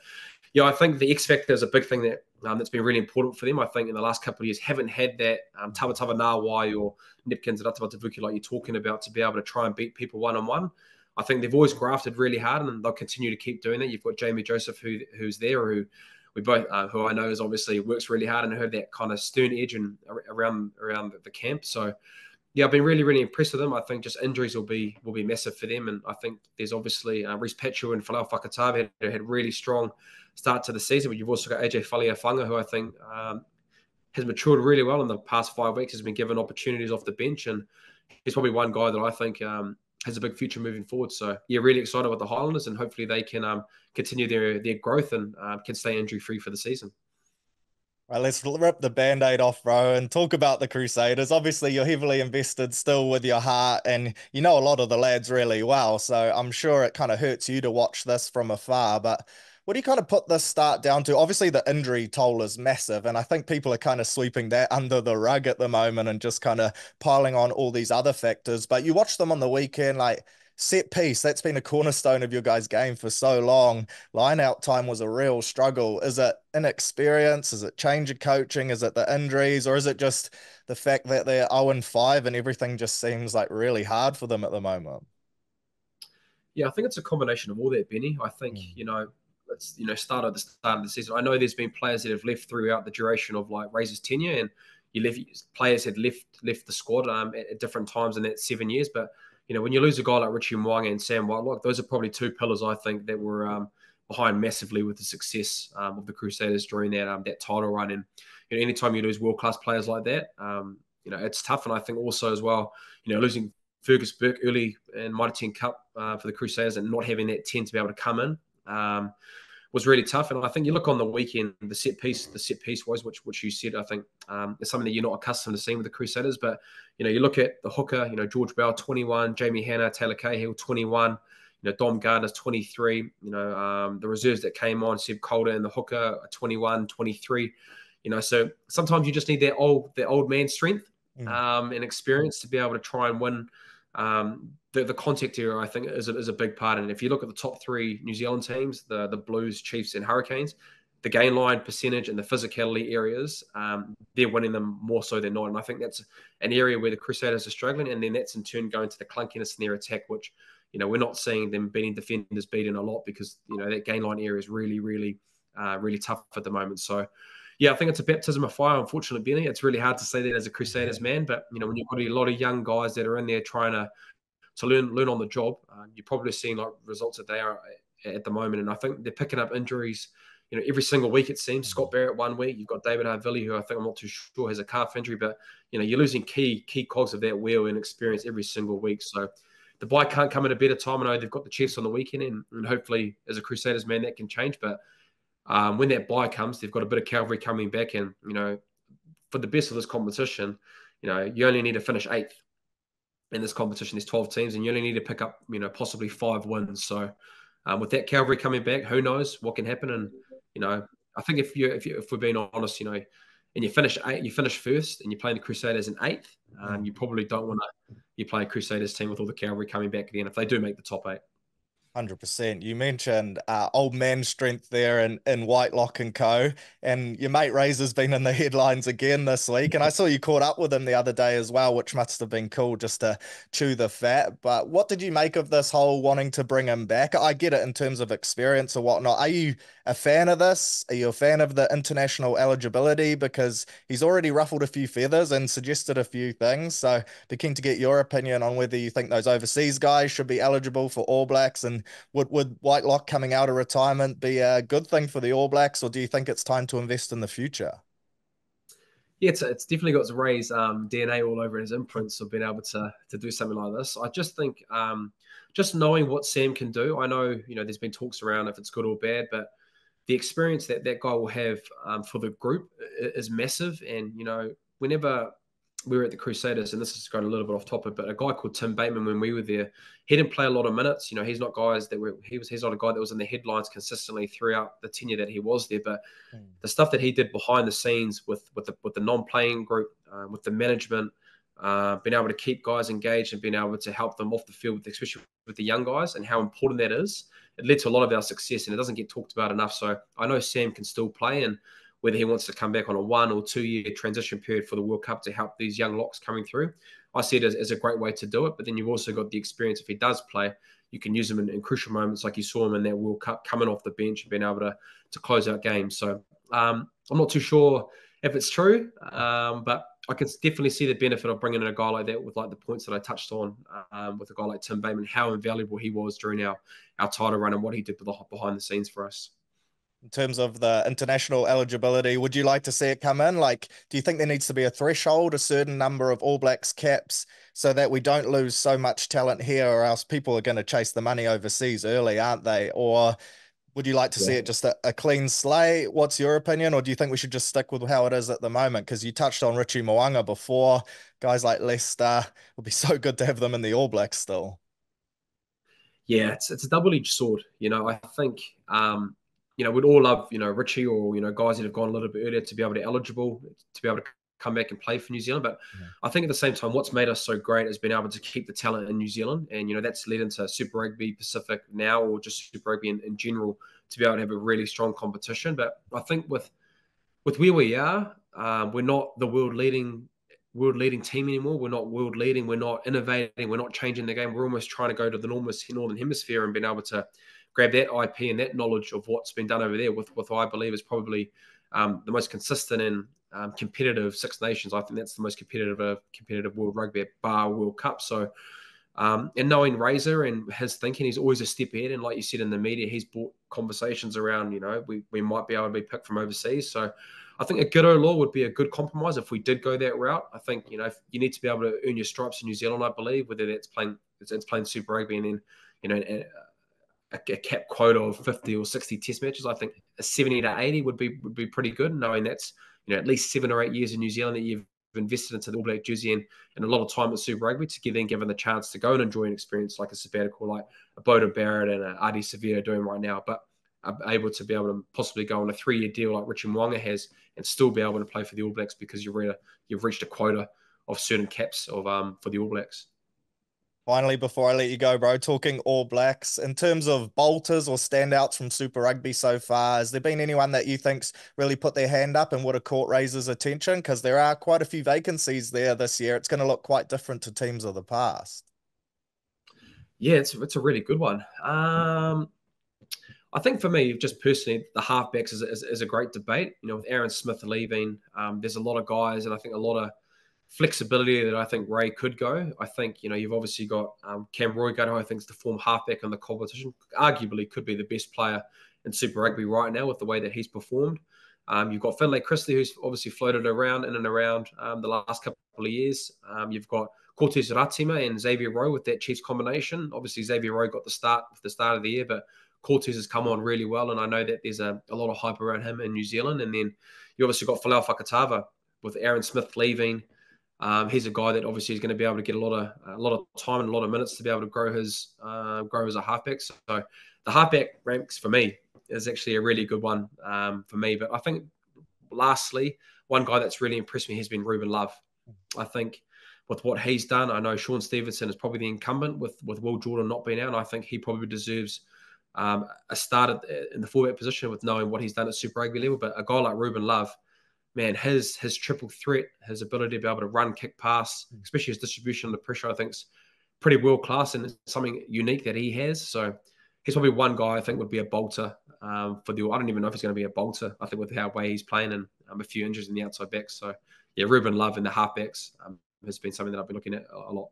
yeah, I think the X factor is a big thing that um, that's been really important for them. I think in the last couple of years haven't had that um, Tamatava Nawai or Nipkins and Atavatavuki like you're talking about to be able to try and beat people one on one. I think they've always grafted really hard and they'll continue to keep doing that. You've got Jamie Joseph who who's there who we both uh, who I know is obviously works really hard and have that kind of stern edge and around around the camp. So yeah, I've been really really impressed with them. I think just injuries will be will be massive for them, and I think there's obviously uh, Reese Petu and Falau had, had really strong start to the season, but you've also got AJ Faleafanga who I think um, has matured really well in the past five weeks. Has been given opportunities off the bench, and he's probably one guy that I think um, has a big future moving forward. So yeah, really excited about the Highlanders, and hopefully they can um, continue their their growth and uh, can stay injury free for the season. Right, let's rip the band aid off, bro, and talk about the Crusaders. Obviously, you're heavily invested still with your heart, and you know a lot of the lads really well. So I'm sure it kind of hurts you to watch this from afar. But what do you kind of put this start down to? Obviously, the injury toll is massive, and I think people are kind of sweeping that under the rug at the moment and just kind of piling on all these other factors. But you watch them on the weekend, like set piece, that's been a cornerstone of your guys' game for so long. Line out time was a real struggle. Is it inexperience? Is it change of coaching? Is it the injuries? Or is it just the fact that they're 0 and 5 and everything just seems like really hard for them at the moment? Yeah, I think it's a combination of all that, Benny. I think, mm. you know, it's you know start at the start of the season. I know there's been players that have left throughout the duration of like Razor's tenure, and you left players had left left the squad um, at, at, different times in that seven years. But you know when you lose a guy like Richie Mo'unga and Sam Whitelock, those are probably two pillars I think that were um, behind massively with the success um, of the Crusaders during that um, that title run. And you know anytime you lose world class players like that, um, you know it's tough. And I think also as well, you know losing Fergus Burke early in Mitre 10 Cup uh, for the Crusaders and not having that 10 to be able to come in um, was really tough. And I think you look on the weekend, the set piece, the set piece was, which which you said, I think um, is something that you're not accustomed to seeing with the Crusaders. But you know, you look at the hooker, you know, George Bell, 21, Jamie Hannah, Tahlor Cahill, 21. You know, Dom Gardner's 23. You know, um, the reserves that came on, Seb Calder and the hooker, 21, 23. You know, so sometimes you just need that old that old man strength mm. um, and experience to be able to try and win um, the, the contact area, I think, is a, is a big part. And if you look at the top three New Zealand teams, the, the Blues, Chiefs, and Hurricanes, the gain line percentage and the physicality areas, um, they're winning them more so than not. And I think that's an area where the Crusaders are struggling. And then that's in turn going to the clunkiness in their attack, which, you know, we're not seeing them beating defenders beating a lot because, you know, that gain line area is really, really, uh, really tough at the moment. So, yeah, I think it's a baptism of fire. Unfortunately, Benny, it's really hard to say that as a Crusaders man. But you know, when you've got a lot of young guys that are in there trying to to learn learn on the job. Uh, you're probably seeing like results that they are at the moment, and I think they're picking up injuries. You know, every single week it seems. Scott Barrett one week, you've got David Havili, who I think I'm not too sure has a calf injury, but you know, you're losing key key cogs of that wheel and experience every single week. So the bye can't come at a better time. I know they've got the Chiefs on the weekend, and, and hopefully, as a Crusaders man, that can change. But um, when that buy comes, they've got a bit of cavalry coming back, and you know, for the best of this competition, you know, you only need to finish eighth in this competition. There's 12 teams, and you only need to pick up, you know, possibly five wins. So, um, with that cavalry coming back, who knows what can happen? And you know, I think if you if you if we're being honest, you know, and you finish eight, you finish first, and you're playing the Crusaders in eighth, um, you probably don't want to. You play a Crusaders team with all the cavalry coming back again if they do make the top eight. Hundred percent. You mentioned uh, old man strength there in, in Whitelock and Co. And your mate Razor's been in the headlines again this week. And I saw you caught up with him the other day as well, which must have been cool just to chew the fat. But what did you make of this whole wanting to bring him back? I get it in terms of experience or whatnot. Are you a fan of this? Are you a fan of the international eligibility? Because he's already ruffled a few feathers and suggested a few things. So be keen to get your opinion on whether you think those overseas guys should be eligible for All Blacks and would would Whitelock coming out of retirement be a good thing for the All Blacks, or do you think it's time to invest in the future? Yeah, it's, it's definitely got Ray's um, DNA all over his imprints of being able to to do something like this. I just think um, just knowing what Sam can do. I know you know there's been talks around if it's good or bad, but the experience that that guy will have um, for the group is massive. And you know, whenever we were at the Crusaders, and this is going a little bit off topic, but a guy called Tim Bateman when we were there, he didn't play a lot of minutes. You know, he's not guys that were he was he's not a guy that was in the headlines consistently throughout the tenure that he was there. But mm. the stuff that he did behind the scenes with with the with the non-playing group, uh, with the management, uh, being able to keep guys engaged and being able to help them off the field, especially with the young guys, and how important that is, it led to a lot of our success, and it doesn't get talked about enough. So I know Sam can still play, and whether he wants to come back on a one or two year transition period for the World Cup to help these young locks coming through, I see it as, as a great way to do it. But then you've also got the experience if he does play, you can use him in, in, crucial moments like you saw him in that World Cup coming off the bench and being able to to close out games. So um, I'm not too sure if it's true, um, but I can definitely see the benefit of bringing in a guy like that with like the points that I touched on um, with a guy like Tim Bateman, how invaluable he was during our our title run and what he did behind the scenes for us in terms of the international eligibility. Would you like to see it come in? Like, do you think there needs to be a threshold, a certain number of All Blacks caps, so that we don't lose so much talent here, or else people are going to chase the money overseas early, aren't they? Or would you like to yeah. see it just a, a, clean slate? What's your opinion? Or do you think we should just stick with how it is at the moment? Because you touched on Richie Mo'unga before. Guys like Leicester would be so good to have them in the All Blacks still. Yeah, it's, it's a double edged sword. You know, I think um, you know, we'd all love, you know, Richie or, you know, guys that have gone a little bit earlier to be able to eligible to be able to come back and play for New Zealand. But yeah. I think at the same time, what's made us so great has been able to keep the talent in New Zealand. And, you know, that's led into Super Rugby Pacific now or just Super Rugby in, in general to be able to have a really strong competition. But I think with with where we are, um, we're not the world leading world leading team anymore. We're not world leading. We're not innovating. We're not changing the game. We're almost trying to go to the northern hemisphere and being able to grab that IP and that knowledge of what's been done over there with, with I believe is probably um, the most consistent and um, competitive Six Nations. I think that's the most competitive uh, competitive World Rugby bar World Cup. So, um, and knowing Razor and his thinking, he's always a step ahead. And like you said in the media, he's brought conversations around. You know, we we might be able to be picked from overseas. So. I think a Giteau law would be a good compromise if we did go that route. I think you know you need to be able to earn your stripes in New Zealand. I believe whether that's playing it's, it's playing Super Rugby and then you know a, a cap quota of 50 or 60 test matches, I think a 70 to 80 would be would be pretty good, knowing that's you know at least seven or eight years in New Zealand that you've invested into the All Black jersey and, and a lot of time at Super Rugby to give then given the chance to go and enjoy an experience like a sabbatical, like a Beauden Barrett and a Ardie Savea doing right now. But able to be able to possibly go on a three-year deal like Richie Mo'unga has and still be able to play for the All Blacks because you've reached a, you've reached a quota of certain caps of um for the All Blacks. Finally, before I let you go, bro, talking All Blacks, in terms of bolters or standouts from Super Rugby so far, has there been anyone that you think's really put their hand up and would have caught Razor's attention? Because there are quite a few vacancies there this year. It's going to look quite different to teams of the past. Yeah, it's, it's a really good one. Um, I think for me, just personally, the halfbacks is, is, is, a great debate. You know, with Aaron Smith leaving, um, there's a lot of guys, and I think a lot of – flexibility that I think Ray could go. I think, you know, you've obviously got um, Cam Roigard, who I think is the form halfback in the competition, arguably could be the best player in Super Rugby right now with the way that he's performed. Um, you've got Finlay Christie, who's obviously floated around in and around um, the last couple of years. Um, you've got Cortez Ratima and Xavier Roe with that Chiefs combination. Obviously, Xavier Roe got the start at the start of the year, but Cortez has come on really well, and I know that there's a, a lot of hype around him in New Zealand. And then you obviously got Folau Fakatava with Aaron Smith leaving. Um, he's a guy that obviously is going to be able to get a lot of a lot of time and a lot of minutes to be able to grow his uh, grow as a halfback. So the halfback ranks for me is actually a really good one um, for me. But I think lastly, one guy that's really impressed me has been Ruben Love. I think with what he's done, I know Shaun Stevenson is probably the incumbent with with Will Jordan not being out, and I think he probably deserves um, a start at, in the fullback position with knowing what he's done at Super Rugby level. But a guy like Ruben Love man, his his triple threat, his ability to be able to run, kick, pass, mm. especially his distribution under pressure, I think is pretty world class and it's something unique that he has. So he's probably one guy I think would be a bolter um, for the. I don't even know if he's going to be a bolter. I think with how way he's playing and um, a few injuries in the outside backs. So yeah, Ruben Love in the halfbacks um, has been something that I've been looking at a lot.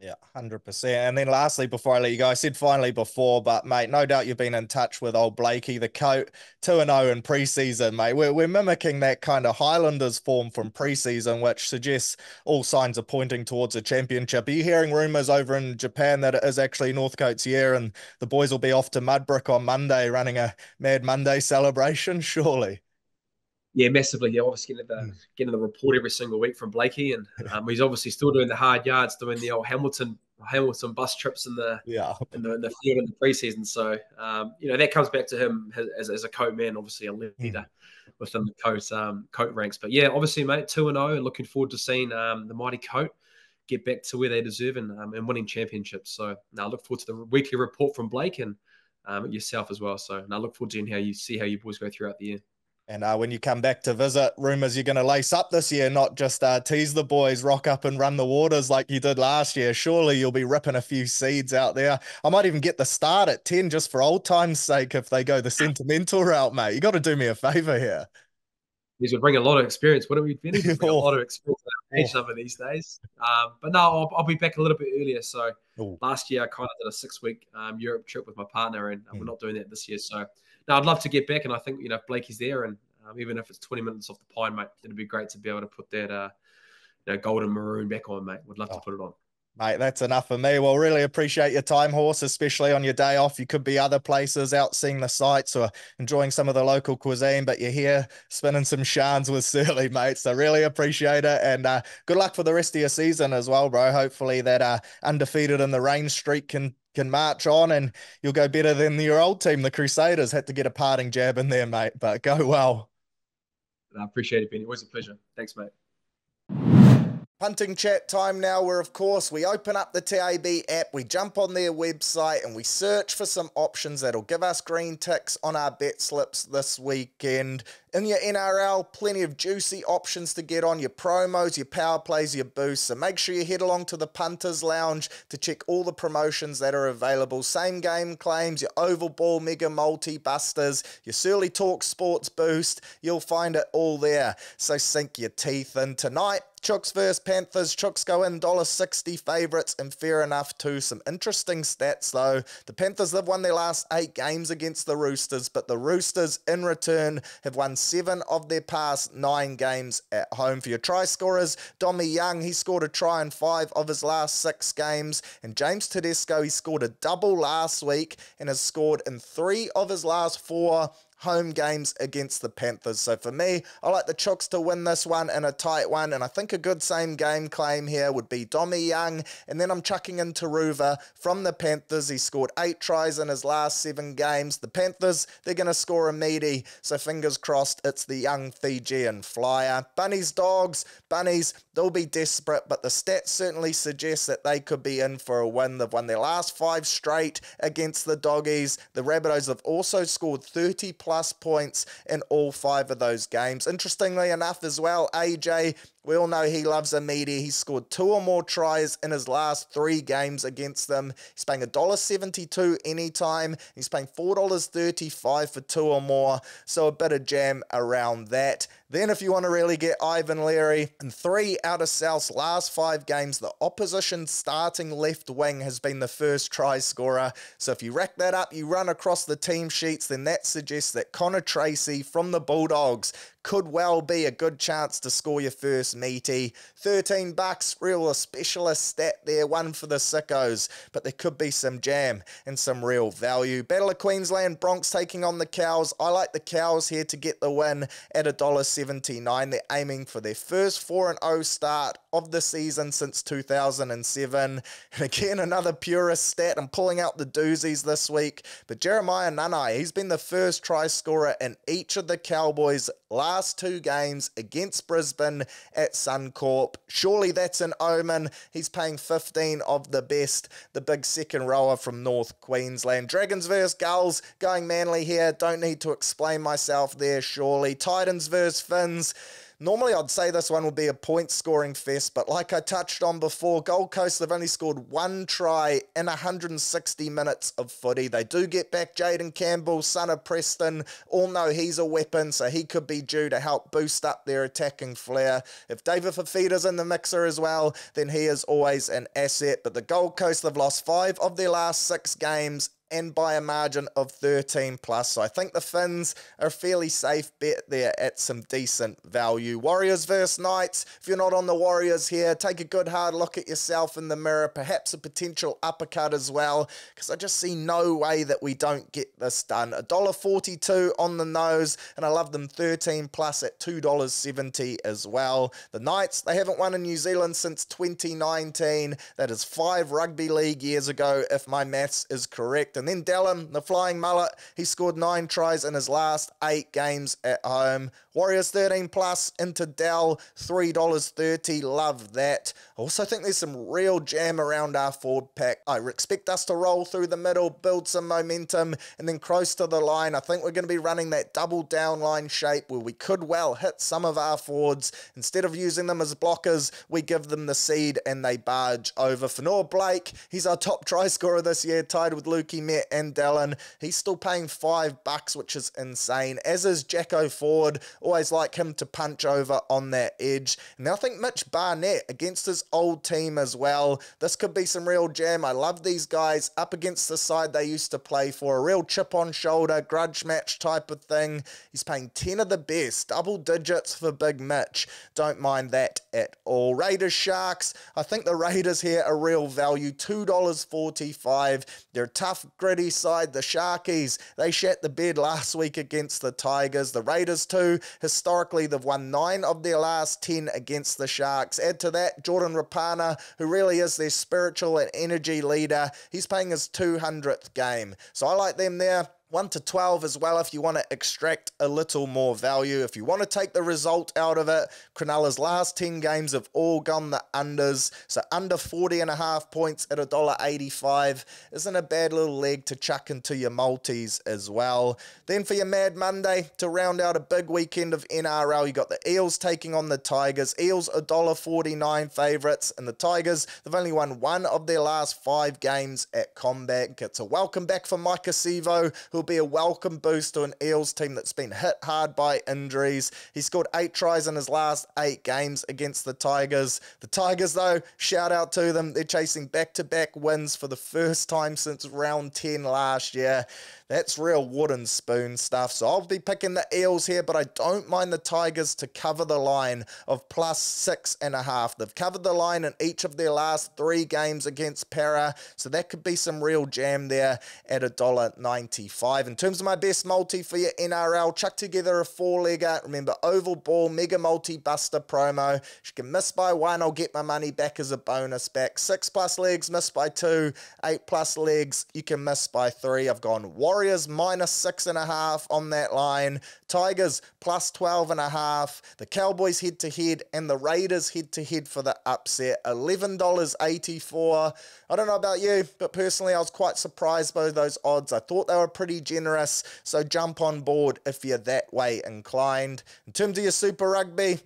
Yeah, 100%. And then lastly, before I let you go, I said finally before, but mate, no doubt you've been in touch with old Blakey, the coat 2 0 in preseason, mate. We're, we're mimicking that kind of Highlanders form from preseason, which suggests all signs are pointing towards a championship. Are you hearing rumours over in Japan that it is actually Northcote's year and the boys will be off to Mudbrick on Monday running a Mad Monday celebration? Surely. Yeah, massively. Yeah, obviously getting the mm. getting the report every single week from Blakey, and um, he's obviously still doing the hard yards, doing the old Hamilton Hamilton bus trips in the yeah in the, in the field in the preseason. So um, you know that comes back to him as, as a coat man, obviously a leader mm. within the coat um, coat ranks. But yeah, obviously, mate, two and zero, oh, and looking forward to seeing um, the mighty coat get back to where they deserve and, um, and winning championships. So now I look forward to the weekly report from Blake and um, yourself as well. So, and I look forward to how you see how you boys go throughout the year. And uh, when you come back to visit, rumours you're going to lace up this year, not just uh, tease the boys, rock up and run the waters like you did last year. Surely you'll be ripping a few seeds out there. I might even get the start at 10 just for old time's sake if they go the sentimental route, mate. You got to do me a favour here. These would bring a lot of experience. What do we bring a lot of experience each of these days? Um, but no, I'll, I'll, be back a little bit earlier. So Ooh. last year I kind of did a six week um, Europe trip with my partner, and mm. we're not doing that this year. So no, I'd love to get back, and I think you know Blakey's there, and um, even if it's 20 minutes off the pine, mate, it'd be great to be able to put that uh, you know, golden maroon back on, mate. Would love oh. to put it on. Mate, that's enough for me. Well, really appreciate your time, Horse, especially on your day off. You could be other places out seeing the sights or enjoying some of the local cuisine, but you're here spinning some shans with Searley, mate. So really appreciate it. And uh, good luck for the rest of your season as well, bro. Hopefully that uh, undefeated in the rain streak can can march on and you'll go better than your old team, the Crusaders. Had to get a parting jab in there, mate, but go well. I appreciate it, Benny. Always a pleasure. Thanks, mate. Punting chat time now, where of course we open up the TAB app, we jump on their website, and we search for some options that'll give us green ticks on our bet slips this weekend. In your NRL, plenty of juicy options to get on your promos, your power plays, your boosts. So make sure you head along to the Punters Lounge to check all the promotions that are available. Same game claims, your Oval Ball Mega Multi Busters, your Searley Talk Sports Boost. You'll find it all there. So sink your teeth in tonight. Chooks versus Panthers. Chooks go in $1.60 favourites, and fair enough too. Some interesting stats though. The Panthers have won their last eight games against the Roosters, but the Roosters in return have won seven of their past nine games at home. For your try scorers, Domi Young, he scored a try in five of his last six games. And James Tedesco, he scored a double last week and has scored in three of his last four home games against the Panthers. So for me, I like the Chooks to win this one in a tight one, and I think a good same game claim here would be Domi Young, and then I'm chucking in Turuva from the Panthers. He scored eight tries in his last seven games. The Panthers, they're going to score a meaty, so fingers crossed it's the young Fijian flyer. Bunnies, Dogs, Bunnies, they'll be desperate, but the stats certainly suggest that they could be in for a win. They've won their last five straight against the Doggies. The Rabbitohs have also scored 30 plus plus points in all five of those games. Interestingly enough, as well, AJ we all know he loves a media. He scored two or more tries in his last three games against them. He's paying $1.72 anytime. He's paying $4.35 for two or more. So a bit of jam around that. Then, if you want to really get Ivan Leary, in three out of South's last five games, the opposition starting left wing has been the first try scorer. So, if you rack that up, you run across the team sheets, then that suggests that Connor Tracey from the Bulldogs could well be a good chance to score your first meaty. 13 bucks, real a specialist stat there, one for the sickos, but there could be some jam and some real value. Battle of Queensland, Bronx taking on the Cows. I like the Cows here to get the win at $1.79. They're aiming for their first 4-0 start of the season since 2007. And again, another purist stat. I'm pulling out the doozies this week, but Jeremiah Nanai, he's been the first try scorer in each of the Cowboys' last two games against Brisbane at Suncorp. Surely that's an omen. He's paying 15 of the best, the big second rower from North Queensland. Dragons versus Gulls, going manly here. Don't need to explain myself there, surely. Titans versus Finns. Normally, I'd say this one would be a point scoring fest, but like I touched on before, Gold Coast, they've only scored one try in 160 minutes of footy. They do get back Jayden Campbell, son of Preston. All know he's a weapon, so he could be due to help boost up their attacking flair. If David Fifita's in the mixer as well, then he is always an asset. But the Gold Coast, they've lost five of their last six games and by a margin of 13 plus. So I think the Finns are a fairly safe bet there at some decent value. Warriors versus Knights. If you're not on the Warriors here, take a good hard look at yourself in the mirror. Perhaps a potential uppercut as well, because I just see no way that we don't get this done. $1.42 on the nose, and I love them 13 plus at $2.70 as well. The Knights, they haven't won in New Zealand since 2019. That is five rugby league years ago, if my maths is correct And then Dallin, the flying mullet, he scored nine tries in his last eight games at home. Warriors 13 plus into Dell, $3.30. Love that. I also think there's some real jam around our forward pack. I expect us to roll through the middle, build some momentum, and then close to the line. I think we're going to be running that double down line shape where we could well hit some of our forwards. Instead of using them as blockers, we give them the seed and they barge over. Fonua Blake, he's our top try scorer this year, tied with Lukey And Dallin. He's still paying five bucks, which is insane, as is Jacko Ford. Always like him to punch over on that edge. And I think Mitch Barnett against his old team as well. This could be some real jam. I love these guys up against the side they used to play for. A real chip on shoulder, grudge match type of thing. He's paying 10 of the best, double digits for Big Mitch. Don't mind that at all. Raiders Sharks. I think the Raiders here are real value. $2.45. They're a tough, gritty side. The Sharkies, they shat the bed last week against the Tigers. The Raiders, too, historically, they've won nine of their last 10 against the Sharks. Add to that, Jordan Rapana, who really is their spiritual and energy leader. He's playing his 200th game. So I like them there. 1 to 12 as well if you want to extract a little more value. If you want to take the result out of it, Cronulla's last 10 games have all gone the unders. So under 40 and a half points at $1.85 isn't a bad little leg to chuck into your multis as well. Then for your Mad Monday, to round out a big weekend of NRL, you got the Eels taking on the Tigers. Eels $1.49 favourites, and the Tigers, they've only won one of their last five games at CommBank. It's a welcome back for Maika Sivo, who will be a welcome boost to an Eels team that's been hit hard by injuries. He scored eight tries in his last eight games against the Tigers. The Tigers, though, shout out to them. They're chasing back to back wins for the first time since round 10 last year. That's real wooden spoon stuff. So I'll be picking the Eels here, but I don't mind the Tigers to cover the line of plus six and a half. They've covered the line in each of their last three games against Parra, so that could be some real jam there at $1.95. In terms of my best multi for your NRL, chuck together a four-legger. Remember, oval ball, mega multi-buster promo. If You can miss by one, I'll get my money back as a bonus back. Six plus legs, miss by two. Eight plus legs, you can miss by three. I've gone Warriors minus six and a half on that line. Tigers plus 12 and a half. The Cowboys head to head and the Raiders head to head for the upset. $11.84. I don't know about you, but personally, I was quite surprised by those odds. I thought they were pretty generous, so jump on board if you're that way inclined. In terms of your Super Rugby,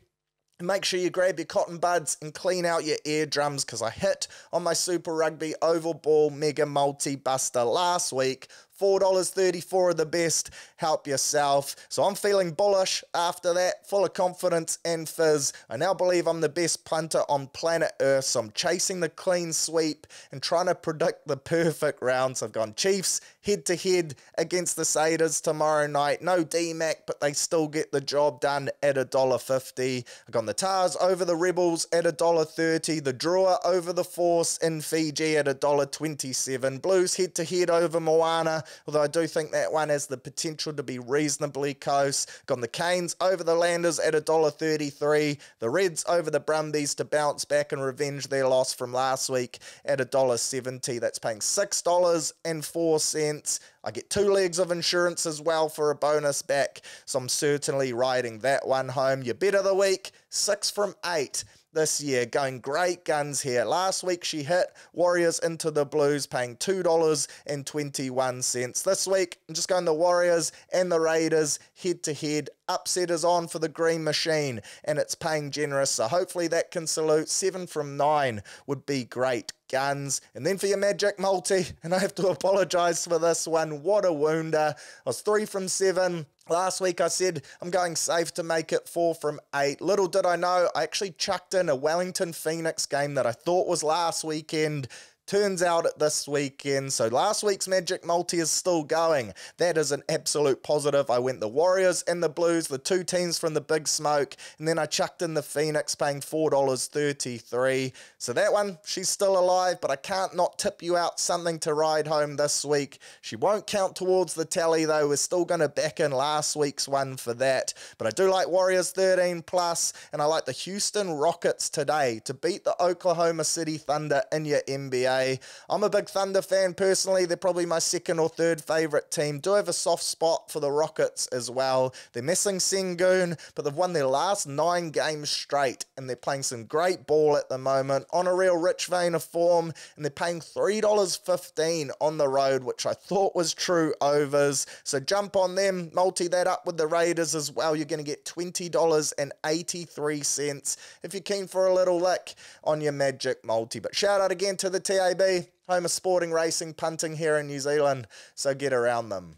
Make sure you grab your cotton buds and clean out your eardrums because I hit on my Super Rugby Oval Ball Mega Multi Buster last week $4.34 of the best. Help yourself. So I'm feeling bullish after that, full of confidence and fizz. I now believe I'm the best punter on planet Earth. So I'm chasing the clean sweep and trying to predict the perfect rounds. I've gone Chiefs head to head against the Saders tomorrow night. No DMAC, but they still get the job done at $1.50. I've gone the Tahs over the Rebels at $1.30. The Drua over the Force in Fiji at $1.27. Blues head to head over Moana although I do think that one has the potential to be reasonably close. Got the Canes over the Landers at $1.33. The Reds over the Brumbies to bounce back and revenge their loss from last week at $1.70. That's paying $6.04. I get two legs of insurance as well for a bonus back, so I'm certainly riding that one home. Your bet of the week, six from eight this year, going great guns here. Last week she hit Warriors into the Blues, paying $2.21. This week, I'm just going the Warriors and the Raiders head to head. Upset is on for the Green Machine, and it's paying generous, so hopefully that can salute. Seven from nine would be great guns. And then for your Magic Multi, and I have to apologise for this one. What a wounder. I was three from seven. Last week I said I'm going safe to make it four from eight. Little did I know, I actually chucked in a Wellington Phoenix game that I thought was last weekend turns out this weekend. So last week's Magic Multi is still going. That is an absolute positive. I went the Warriors and the Blues, the two teams from the Big Smoke, and then I chucked in the Phoenix paying $4.33. So that one, she's still alive, but I can't not tip you out something to ride home this week. She won't count towards the tally though. We're still going to back in last week's one for that. But I do like Warriors 13 plus, and I like the Houston Rockets today to beat the Oklahoma City Thunder in your NBA. Day. I'm a big Thunder fan personally. They're probably my second or third favourite team. Do have a soft spot for the Rockets as well. They're missing Sengun, but they've won their last nine games straight, and they're playing some great ball at the moment on a real rich vein of form, and they're paying $3.15 on the road, which I thought was true overs. So jump on them, multi that up with the Raiders as well. You're going to get $20.83 if you're keen for a little lick on your Magic multi. But shout out again to the TAB, home of sporting racing punting here in New Zealand. So get around them.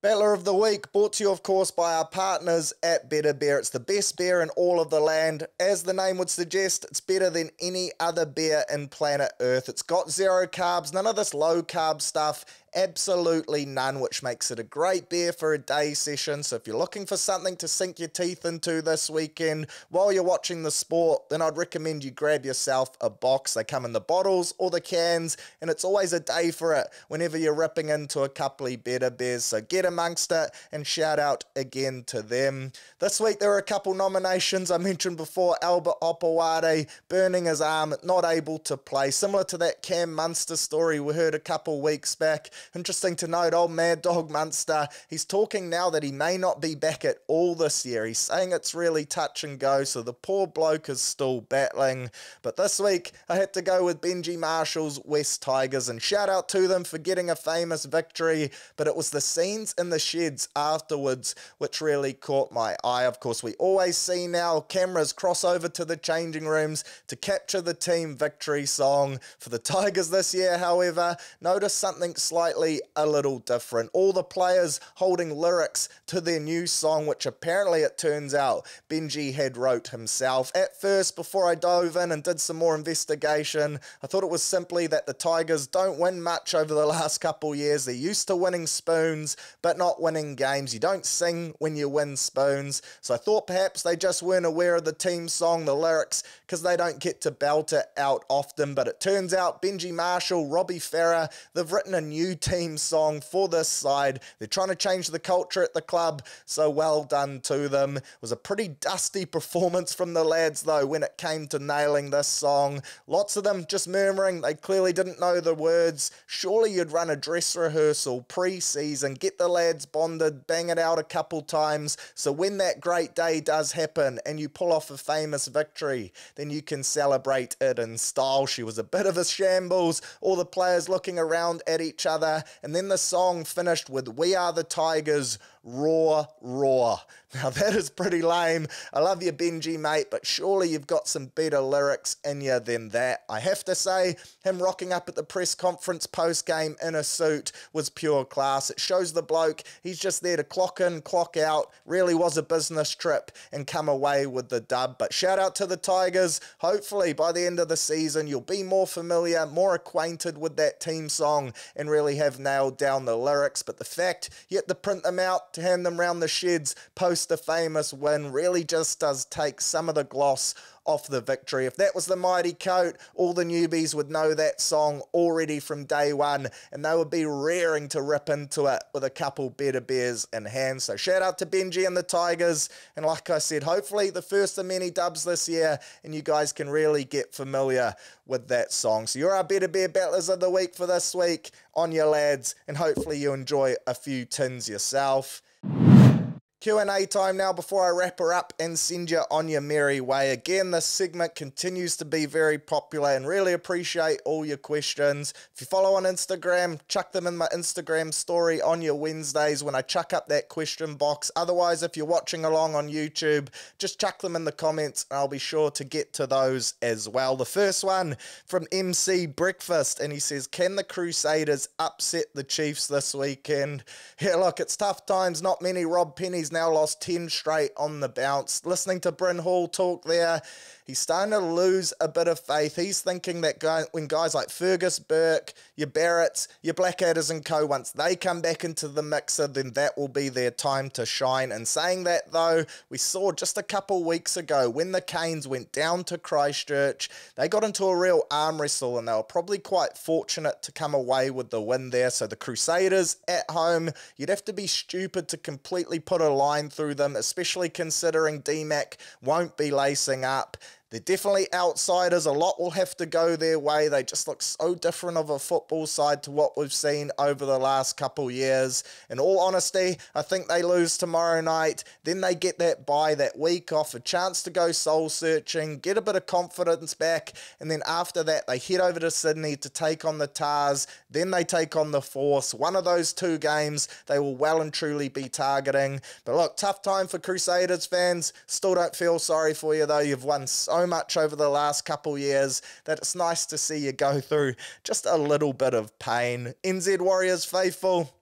Battler of the Week, brought to you, of course, by our partners at Better Beer. It's the best beer in all of the land. As the name would suggest, it's better than any other beer in planet Earth. It's got zero carbs, none of this low carb stuff, absolutely none, which makes it a great beer for a day session. So if you're looking for something to sink your teeth into this weekend while you're watching the sport, then I'd recommend you grab yourself a box. They come in the bottles or the cans, and it's always a day for it whenever you're ripping into a couple of better beers. So get amongst it and shout out again to them. This week there are a couple nominations. I mentioned before Albert Hopoate burning his arm, not able to play. Similar to that Cam Munster story we heard a couple weeks back. Interesting to note, old Mad Dog Munster, he's talking now that he may not be back at all this year. He's saying it's really touch and go, so the poor bloke is still battling. But this week, I had to go with Benji Marshall's West Tigers, and shout out to them for getting a famous victory. But it was the scenes in the sheds afterwards which really caught my eye. Of course, we always see now cameras cross over to the changing rooms to capture the team victory song. For the Tigers this year, however, notice something slightly slightly a little different. All the players holding lyrics to their new song, which apparently it turns out Benji had wrote himself. At first, before I dove in and did some more investigation, I thought it was simply that the Tigers don't win much over the last couple years. They're used to winning spoons, but not winning games. You don't sing when you win spoons. So I thought perhaps they just weren't aware of the team song, the lyrics, because they don't get to belt it out often. But it turns out Benji Marshall, Robbie Farah, they've written a new team song for this side. They're trying to change the culture at the club, so well done to them. It was a pretty dusty performance from the lads, though, when it came to nailing this song. Lots of them just murmuring, they clearly didn't know the words. Surely you'd run a dress rehearsal pre season, get the lads bonded, bang it out a couple times, so when that great day does happen and you pull off a famous victory, then you can celebrate it in style. She was a bit of a shambles, all the players looking around at each other and then the song finished with We Are the Tigers, Roar, Roar. Now that is pretty lame. I love you, Benji, mate, but surely you've got some better lyrics in you than that. I have to say, him rocking up at the press conference post game in a suit was pure class. It shows the bloke, he's just there to clock in, clock out, really was a business trip and come away with the dub. But shout out to the Tigers. Hopefully, by the end of the season, you'll be more familiar, more acquainted with that team song and really have nailed down the lyrics. But the fact have to print them out to hand them round the sheds post the famous win really just does take some of the gloss off the victory. If that was the mighty coat, all the newbies would know that song already from day one, and they would be raring to rip into it with a couple better beers in hand. So shout out to Benji and the Tigers, and like I said, hopefully the first of many dubs this year, and you guys can really get familiar with that song. So you're our Better Beer Battlers of the Week for this week on your lads, and hopefully you enjoy a few tins yourself. Q&A time now before I wrap her up and send you on your merry way. Again, this segment continues to be very popular and really appreciate all your questions. If you follow on Instagram, chuck them in my Instagram story on your Wednesdays when I chuck up that question box. Otherwise, if you're watching along on YouTube, just chuck them in the comments and I'll be sure to get to those as well. The first one from MC Breakfast and he says, Can the Crusaders upset the Chiefs this weekend? Yeah, look, it's tough times. Not many Rob Pennies He's now lost 10 straight on the bounce. Listening to Bryn Hall talk there, he's starting to lose a bit of faith. He's thinking that guy, when guys like Fergus Burke, your Barretts, your Blackadders and co, once they come back into the mixer, then that will be their time to shine. And saying that though, we saw just a couple weeks ago when the Canes went down to Christchurch, they got into a real arm wrestle and they were probably quite fortunate to come away with the win there. So the Crusaders at home, you'd have to be stupid to completely put a line through them, especially considering DMAC won't be lacing up. They're definitely outsiders. A lot will have to go their way. They just look so different of a football side to what we've seen over the last couple years. In all honesty, I think they lose tomorrow night. Then they get that bye that week off, a chance to go soul searching, get a bit of confidence back, and then after that, they head over to Sydney to take on the Tahs. Then they take on the Force. One of those two games they will well and truly be targeting. But look, tough time for Crusaders fans. Still don't feel sorry for you though. You've won so much over the last couple years that it's nice to see you go through just a little bit of pain. NZ Warriors faithful,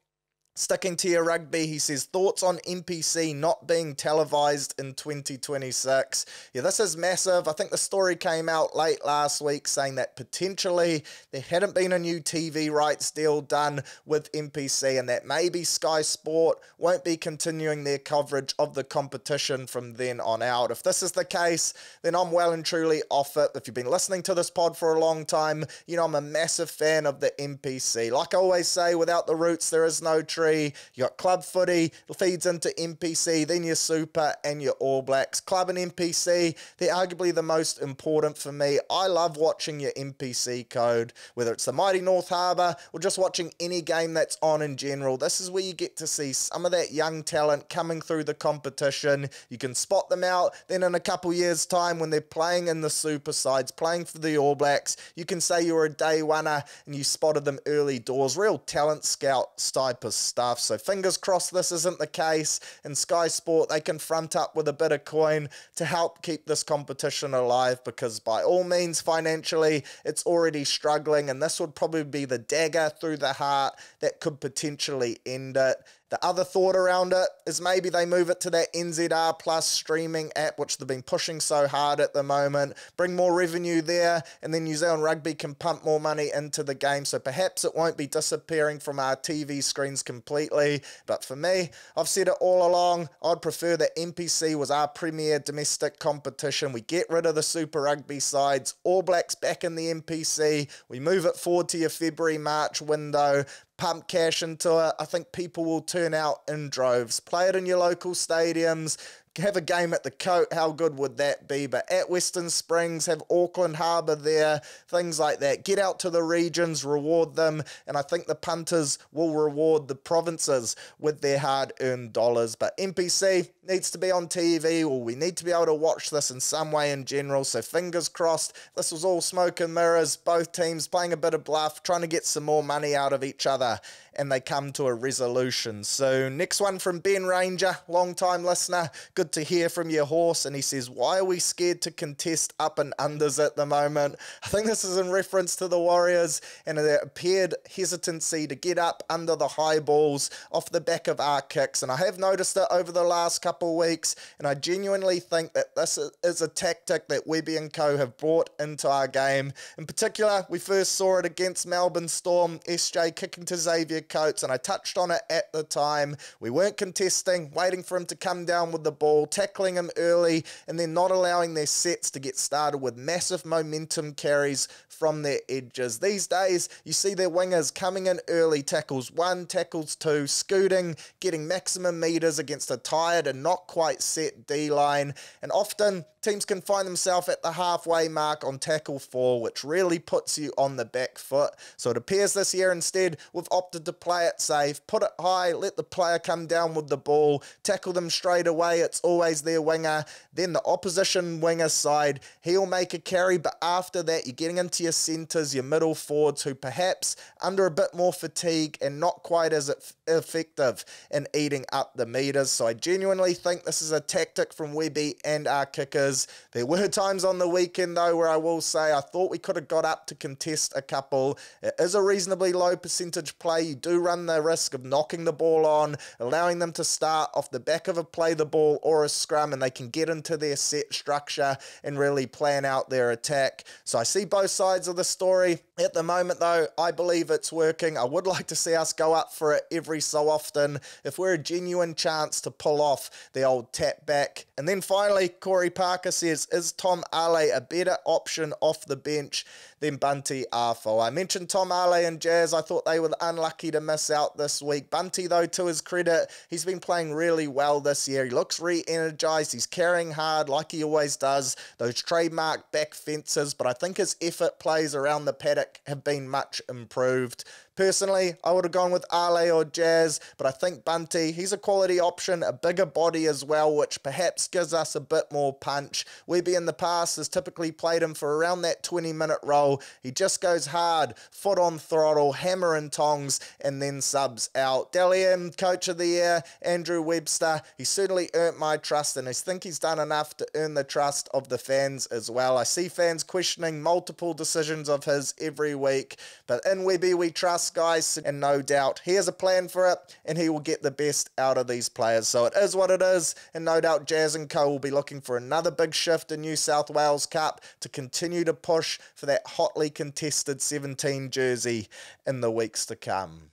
Sticking to your rugby, he says thoughts on NPC not being televised in 2026. Yeah, this is massive. I think the story came out late last week saying that potentially there hadn't been a new TV rights deal done with NPC and that maybe Sky Sport won't be continuing their coverage of the competition from then on out. If this is the case, then I'm well and truly off it. If you've been listening to this pod for a long time, you know I'm a massive fan of the NPC. Like I always say, without the roots, there is no tree you got club footy, it feeds into NPC, then your super and your All Blacks. Club and NPC, they're arguably the most important for me. I love watching your NPC code, whether it's the mighty North Harbour or just watching any game that's on in general. This is where you get to see some of that young talent coming through the competition. You can spot them out. Then in a couple years' time, when they're playing in the super sides, playing for the All Blacks, you can say you were a day winner and you spotted them early doors. Real talent scout type of stuff. So fingers crossed this isn't the case. In Sky Sport, they can front up with a bit of coin to help keep this competition alive because by all means, financially, it's already struggling. And this would probably be the dagger through the heart that could potentially end it. The other thought around it is maybe they move it to that NZR Plus streaming app, which they've been pushing so hard at the moment, bring more revenue there, and then New Zealand Rugby can pump more money into the game. So perhaps it won't be disappearing from our TV screens completely. But for me, I've said it all along, I'd prefer that NPC was our premier domestic competition. We get rid of the Super Rugby sides, All Blacks back in the NPC, we move it forward to your February March window, pump cash into it. I think people will turn out in droves. Play it in your local stadiums have a game at the Coat. How good would that be? But at Western Springs, have Auckland Harbour there, things like that. Get out to the regions, reward them, and I think the punters will reward the provinces with their hard earned dollars. But NPC needs to be on TV, or we need to be able to watch this in some way in general. So fingers crossed, this was all smoke and mirrors, both teams playing a bit of bluff, trying to get some more money out of each other, and they come to a resolution. So next one from Ben Ranger, long time listener. Good to hear from your horse. And he says, Why are we scared to contest up and unders at the moment? I think this is in reference to the Warriors and their appeared hesitancy to get up under the high balls off the back of our kicks. And I have noticed it over the last couple of weeks. And I genuinely think that this is a tactic that Webby and co have brought into our game. In particular, we first saw it against Melbourne Storm, SJ kicking to Xavier Coates. And I touched on it at the time. We weren't contesting, waiting for him to come down with the ball tackling him early, and then not allowing their sets to get started with massive momentum carries from their edges. These days, you see their wingers coming in early, tackles one, tackles two, scooting, getting maximum meters against a tired and not quite set D line, and often teams can find themselves at the halfway mark on tackle four, which really puts you on the back foot. So it appears this year instead we've opted to play it safe, put it high, let the player come down with the ball, tackle them straight away. It's always their winger. Then the opposition winger side, he'll make a carry, but after that, you're getting into your centres, your middle forwards who perhaps under a bit more fatigue and not quite as effective in eating up the meters. So I genuinely think this is a tactic from Webby and our kickers there were times on the weekend, though, where I will say I thought we could have got up to contest a couple. It is a reasonably low percentage play. You do run the risk of knocking the ball on, allowing them to start off the back of a play the ball or a scrum, and they can get into their set structure and really plan out their attack. So I see both sides of the story. At the moment, though, I believe it's working. I would like to see us go up for it every so often if we're a genuine chance to pull off the old tap back. And then finally, Corey Parker says, Is Tom Ale a better option off the bench than Bunty Afoa? I mentioned Tom Ale and Jazz. I thought they were unlucky to miss out this week. Bunty, though, to his credit, he's been playing really well this year. He looks re energized. He's carrying hard like he always does. Those trademark back fences, but I think his effort plays around the paddock have been much improved. Personally, I would have gone with Ale or Jazz, but I think Bunty, he's a quality option, a bigger body as well, which perhaps gives us a bit more punch. Webby in the past has typically played him for around that 20 minute role. He just goes hard, foot on throttle, hammer and tongs, and then subs out. Dally Coach of the Year, Andrew Webster, he certainly earned my trust, and I think he's done enough to earn the trust of the fans as well. I see fans questioning multiple decisions of his every week, but in Webby we trust guys, and no doubt he has a plan for it, and he will get the best out of these players. So it is what it is, and no doubt Jazz and Co will be looking for another big shift in New South Wales Cup to continue to push for that hotly contested 17 jersey in the weeks to come.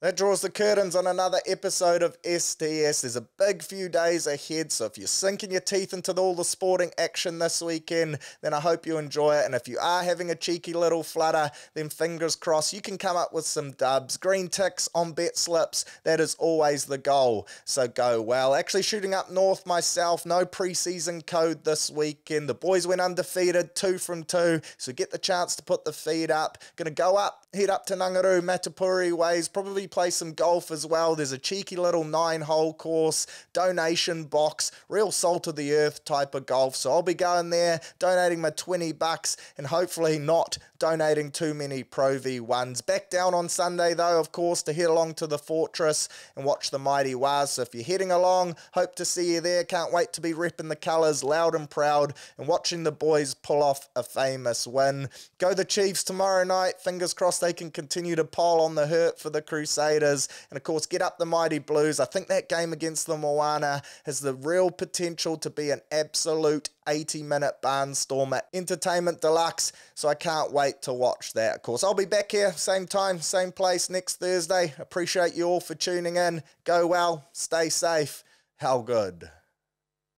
That draws the curtains on another episode of STS. There's a big few days ahead, so if you're sinking your teeth into all the sporting action this weekend, then I hope you enjoy it. And if you are having a cheeky little flutter, then fingers crossed you can come up with some dubs. Green ticks on bet slips, that is always the goal. So go well. Actually, shooting up north myself, no preseason code this weekend. The boys went undefeated, two from two, so get the chance to put the feed up. Gonna go up, head up to Ngunguru, Matapouri ways, probably play some golf as well. There's a cheeky little nine hole course, donation box, real salt of the earth type of golf. So I'll be going there, donating my 20 bucks, and hopefully not donating too many Pro V1s. Back down on Sunday, though, of course, to head along to the Fortress and watch the Mighty Waz. So if you're heading along, hope to see you there. Can't wait to be repping the colours loud and proud and watching the boys pull off a famous win. Go the Chiefs tomorrow night. Fingers crossed they can continue to pile on the hurt for the Crusaders. And of course, get up the Mighty Blues. I think that game against the Moana has the real potential to be an absolute 80 minute barnstormer entertainment deluxe. So I can't wait to watch that. Of course, I'll be back here, same time, same place next Thursday. Appreciate you all for tuning in. Go well, stay safe. How good.